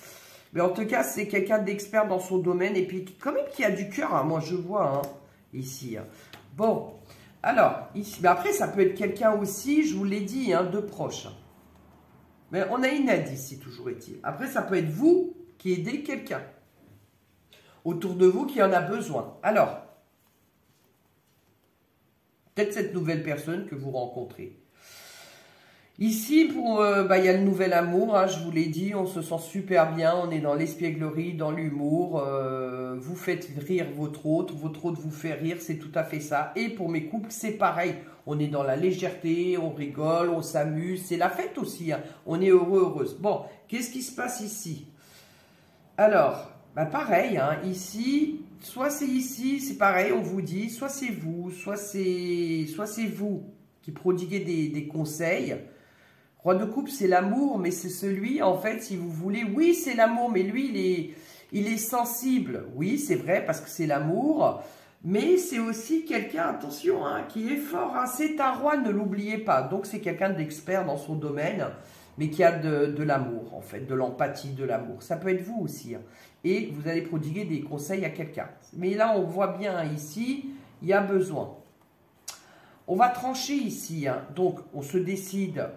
Mais en tout cas, c'est quelqu'un d'expert dans son domaine et puis quand même qui a du cœur, hein, moi je vois ici. Bon, alors, ici, mais après ça peut être quelqu'un aussi, je vous l'ai dit, de proche. Mais on a une aide ici, toujours est-il. Après, ça peut être vous qui aidez quelqu'un autour de vous qui en a besoin. Alors, peut-être cette nouvelle personne que vous rencontrez. Ici, euh, bah, il y a le nouvel amour, hein, je vous l'ai dit, on se sent super bien, on est dans l'espièglerie, dans l'humour, euh, vous faites rire votre autre, votre autre vous fait rire, c'est tout à fait ça. Et pour mes couples, c'est pareil, on est dans la légèreté, on rigole, on s'amuse, c'est la fête aussi, hein. on est heureux, heureuse. Bon, qu'est-ce qui se passe ici? Alors, bah pareil, hein, ici, soit c'est ici, c'est pareil, on vous dit, soit c'est vous, soit c'est vous qui prodiguez des conseils, Roi de coupe, c'est l'amour, mais c'est celui, en fait, si vous voulez, oui, c'est l'amour, mais lui, il est, il est sensible. Oui, c'est vrai, parce que c'est l'amour, mais c'est aussi quelqu'un, attention, hein, qui est fort. Hein. c'est un roi, ne l'oubliez pas. Donc, c'est quelqu'un d'expert dans son domaine, mais qui a de, l'amour, en fait, de l'empathie, de l'amour. Ça peut être vous aussi. Hein. et vous allez prodiguer des conseils à quelqu'un. Mais là, on voit bien ici, il y a besoin. On va trancher ici. Donc, on se décide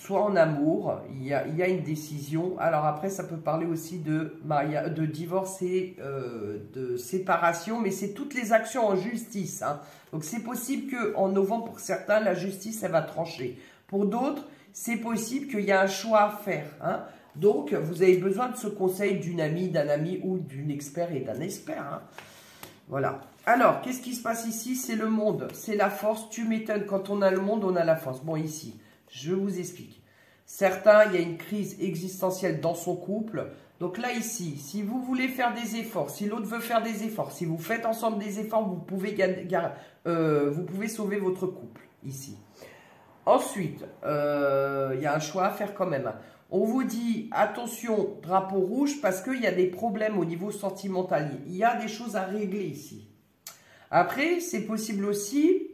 soit en amour, il y, a, une décision. Alors après, ça peut parler aussi de, de divorce et euh, de séparation, mais c'est toutes les actions en justice. Hein. Donc c'est possible qu'en novembre, pour certains, la justice, elle va trancher. Pour d'autres, c'est possible qu'il y a un choix à faire. Hein. Donc, vous avez besoin de ce conseil d'une amie, d'un ami ou d'une expert et d'un expert. Hein. Voilà. Alors, qu'est-ce qui se passe ici? C'est le monde, c'est la force. Tu m'étonnes, quand on a le monde, on a la force. Bon, ici, je vous explique. Certains, il y a une crise existentielle dans son couple. Donc là, ici, si vous voulez faire des efforts, si l'autre veut faire des efforts, si vous faites ensemble des efforts, vous pouvez, euh, vous pouvez sauver votre couple, ici. Ensuite, euh, il y a un choix à faire quand même. On vous dit, attention, drapeau rouge, parce qu'il y a des problèmes au niveau sentimental. Il y a des choses à régler ici. Après, c'est possible aussi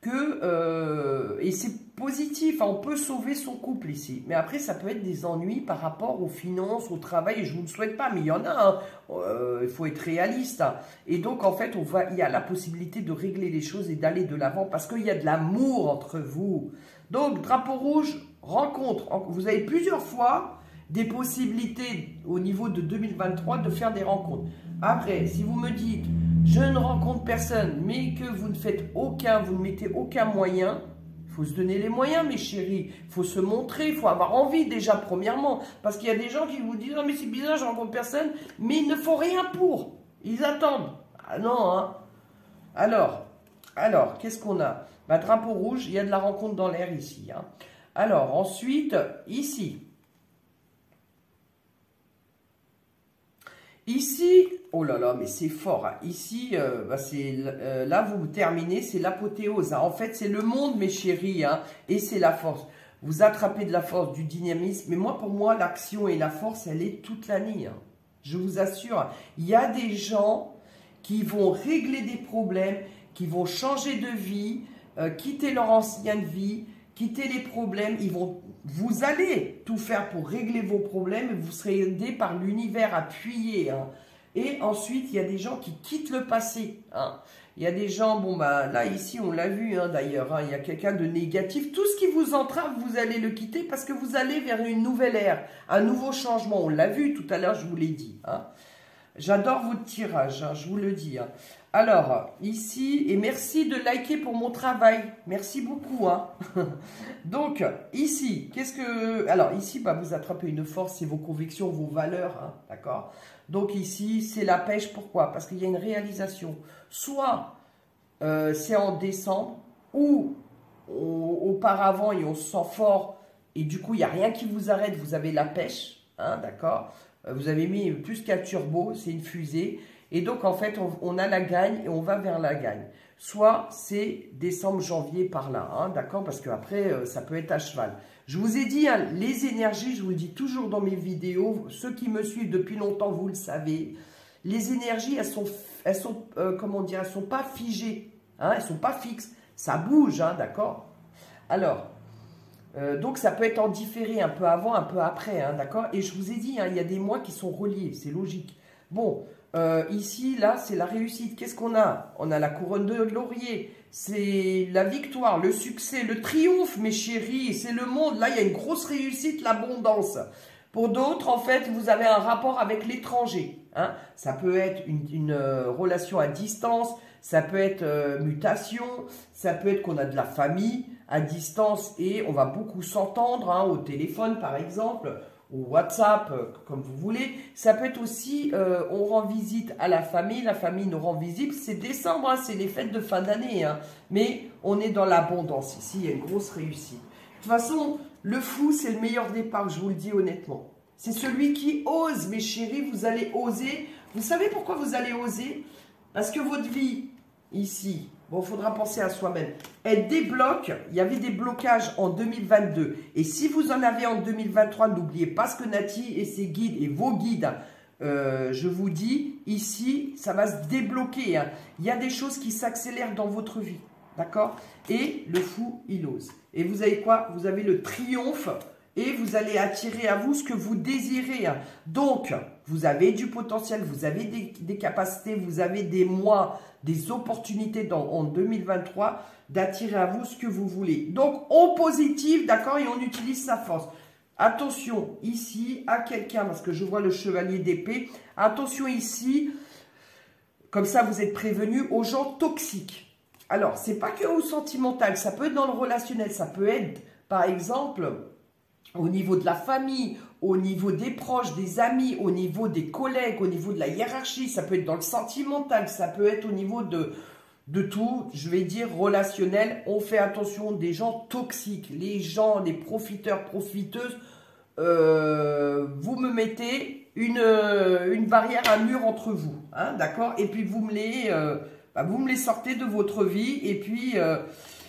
que, euh, et c'est positif, hein, on peut sauver son couple ici. Mais après, ça peut être des ennuis par rapport aux finances, au travail, je ne vous le souhaite pas, mais il y en a, hein. euh, il faut être réaliste. Hein. Et donc, en fait, on va, il y a la possibilité de régler les choses et d'aller de l'avant, parce qu'il y a de l'amour entre vous. Donc, drapeau rouge, rencontre. Vous avez plusieurs fois des possibilités au niveau de 2023 de faire des rencontres. Après, si vous me dites, je ne rencontre personne, mais que vous ne faites aucun, vous ne mettez aucun moyen, faut se donner les moyens, mes chéris. Il faut se montrer, il faut avoir envie déjà, premièrement. Parce qu'il y a des gens qui vous disent, non mais c'est bizarre, je rencontre personne, mais ils ne font rien pour. Ils attendent. Ah non, hein. Alors, alors, qu'est-ce qu'on a? Bah, Drapeau rouge, il y a de la rencontre dans l'air ici. Hein. Alors, ensuite, ici, Ici, oh là là, mais c'est fort. Hein. Ici, euh, bah, euh, là, vous terminez, c'est l'apothéose. Hein. En fait, c'est le monde, mes chéris, hein, et c'est la force. Vous attrapez de la force, du dynamisme. Mais moi, pour moi, l'action et la force, elle est toute l'année. Je vous assure, il y a des gens qui vont régler des problèmes, qui vont changer de vie, euh, quitter leur ancienne vie, quitter les problèmes, ils vont, vous allez tout faire pour régler vos problèmes et vous serez aidé par l'univers appuyé. Hein. Et ensuite, il y a des gens qui quittent le passé. Hein. Il y a des gens, bon bah là ici on l'a vu hein, d'ailleurs, il y a quelqu'un de négatif. Tout ce qui vous entrave, vous allez le quitter parce que vous allez vers une nouvelle ère, un nouveau changement. On l'a vu tout à l'heure, je vous l'ai dit. J'adore votre tirage, je vous le dis. Alors, ici, et merci de liker pour mon travail. Merci beaucoup. Hein. Donc, ici, qu'est-ce que... Alors, ici, bah, vous attrapez une force, c'est vos convictions, vos valeurs. Hein, D'accord Donc, ici, c'est la pêche. Pourquoi? Parce qu'il y a une réalisation. Soit euh, c'est en décembre, ou auparavant, et on se sent fort, et du coup, il n'y a rien qui vous arrête, vous avez la pêche. Hein, D'accord Vous avez mis plus qu'un turbo, c'est une fusée. Et donc, en fait, on, a la gagne et on va vers la gagne. Soit c'est décembre, janvier par là, hein, d'accord Parce qu'après, euh, ça peut être à cheval. Je vous ai dit, hein, les énergies, je vous dis toujours dans mes vidéos, ceux qui me suivent depuis longtemps, vous le savez, les énergies, elles sont, elles sont euh, comment dire, elles sont pas figées. Hein, elles sont pas fixes. Ça bouge, hein, d'accord Alors, euh, donc ça peut être en différé un peu avant, un peu après, hein, d'accord? Et je vous ai dit, hein, il y a des mois qui sont reliés, c'est logique. Bon, euh, ici, là, c'est la réussite. Qu'est-ce qu'on a? On a la couronne de laurier, c'est la victoire, le succès, le triomphe, mes chéris, c'est le monde. Là, il y a une grosse réussite, l'abondance. Pour d'autres, en fait, vous avez un rapport avec l'étranger. Hein. Ça peut être une, euh, relation à distance, ça peut être mutation, ça peut être qu'on a de la famille, à distance et on va beaucoup s'entendre hein, au téléphone par exemple, ou WhatsApp, euh, comme vous voulez. Ça peut être aussi, euh, on rend visite à la famille, la famille nous rend visite. C'est décembre, hein, c'est les fêtes de fin d'année, hein. mais on est dans l'abondance ici, il y a une grosse réussite. De toute façon, le fou, c'est le meilleur départ, je vous le dis honnêtement. C'est celui qui ose, mes chéris, vous allez oser. Vous savez pourquoi vous allez oser? Parce que votre vie, ici, Il faudra penser à soi-même. Elle débloque, il y avait des blocages en 2022. Et si vous en avez en 2023, n'oubliez pas ce que Nati et ses guides et vos guides, euh, je vous dis, ici, ça va se débloquer. Hein. Il y a des choses qui s'accélèrent dans votre vie. D'accord? Et le fou, il ose. Et vous avez quoi? Vous avez le triomphe et vous allez attirer à vous ce que vous désirez. Donc, vous avez du potentiel, vous avez des, capacités, vous avez des mois, des opportunités dans, en 2023 d'attirer à vous ce que vous voulez. Donc, on positif, d'accord, et on utilise sa force. Attention ici à quelqu'un, parce que je vois le chevalier d'épée. Attention ici, comme ça vous êtes prévenu aux gens toxiques. Alors, c'est pas que au sentimental, ça peut être dans le relationnel, ça peut être, par exemple, au niveau de la famille, au niveau des proches, des amis, au niveau des collègues, au niveau de la hiérarchie, ça peut être dans le sentimental, ça peut être au niveau de, de tout, je vais dire relationnel. On fait attention des gens toxiques, les gens, les profiteurs, profiteuses. Euh, vous me mettez une, une barrière, un mur entre vous, hein, d'accord? Et puis vous me les, euh, bah, vous me les sortez de votre vie. Et puis, euh,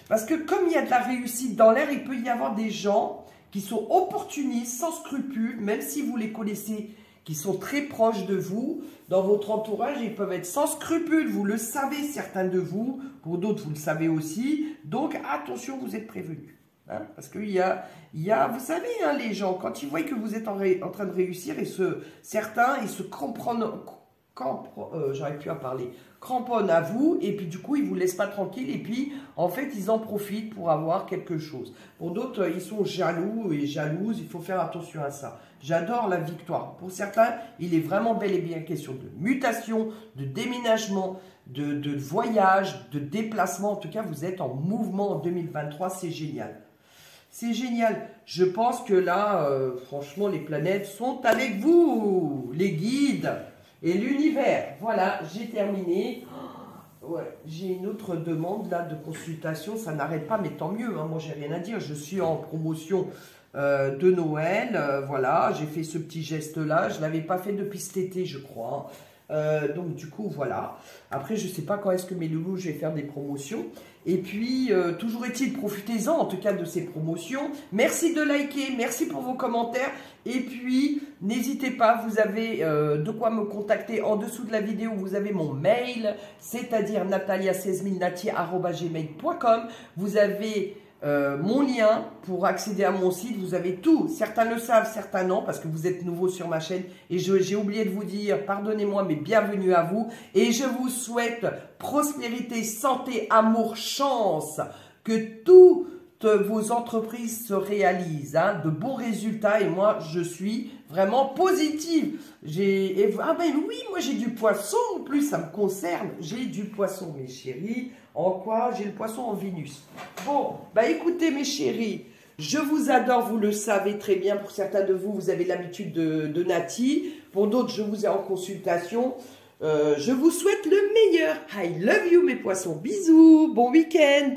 parce que comme il y a de la réussite dans l'air, il peut y avoir des gens qui sont opportunistes, sans scrupules, même si vous les connaissez, qui sont très proches de vous. Dans votre entourage, ils peuvent être sans scrupules, vous le savez, certains de vous, pour d'autres, vous le savez aussi. Donc, attention, vous êtes prévenus. Hein, parce qu'il y a, y a, vous savez, hein, les gens, quand ils voient que vous êtes en, train de réussir, et se, certains, ils se comprennent, euh, j'arrive plus à parler, cramponnent à vous et puis du coup ils vous laissent pas tranquille et puis en fait ils en profitent pour avoir quelque chose. Pour d'autres ils sont jaloux et jalouses, il faut faire attention à ça. J'adore la victoire. Pour certains il est vraiment bel et bien question de mutation, de déménagement, de, de voyage, de déplacement. En tout cas vous êtes en mouvement en 2023, c'est génial. C'est génial. Je pense que là, euh, franchement, les planètes sont avec vous, les guides et l'univers. Voilà, j'ai terminé. J'ai une autre demande là de consultation, ça n'arrête pas, mais tant mieux, hein, moi j'ai rien à dire, je suis en promotion euh, de Noël, euh, voilà, j'ai fait ce petit geste là, je ne l'avais pas fait depuis cet été je crois, euh, donc du coup voilà. Après je sais pas quand est-ce que mes loulous je vais faire des promotions. Et puis euh, toujours est-il profitez-en en tout cas de ces promotions. Merci de liker, merci pour vos commentaires. Et puis n'hésitez pas, vous avez euh, de quoi me contacter en dessous de la vidéo. Vous avez mon mail, c'est-à-dire natalia 16000nati.gmail.com. Vous avez euh, mon lien pour accéder à mon site. Vous avez tout. Certains le savent, certains non, parce que vous êtes nouveau sur ma chaîne. Et j'ai oublié de vous dire, pardonnez-moi, mais bienvenue à vous. Et je vous souhaite prospérité, santé, amour, chance. Que toutes vos entreprises se réalisent, hein, de bons résultats. Et moi, je suis vraiment positive. J'ai ah ben oui, moi j'ai du poisson en plus, ça me concerne. J'ai du poisson, mes chéris. En quoi J'ai le poisson en Vénus. Bon, bah écoutez mes chéris, je vous adore, vous le savez très bien. Pour certains de vous, vous avez l'habitude de, Nati. Pour d'autres, je vous ai en consultation. Euh, je vous souhaite le meilleur. I love you mes poissons. Bisous, bon week-end.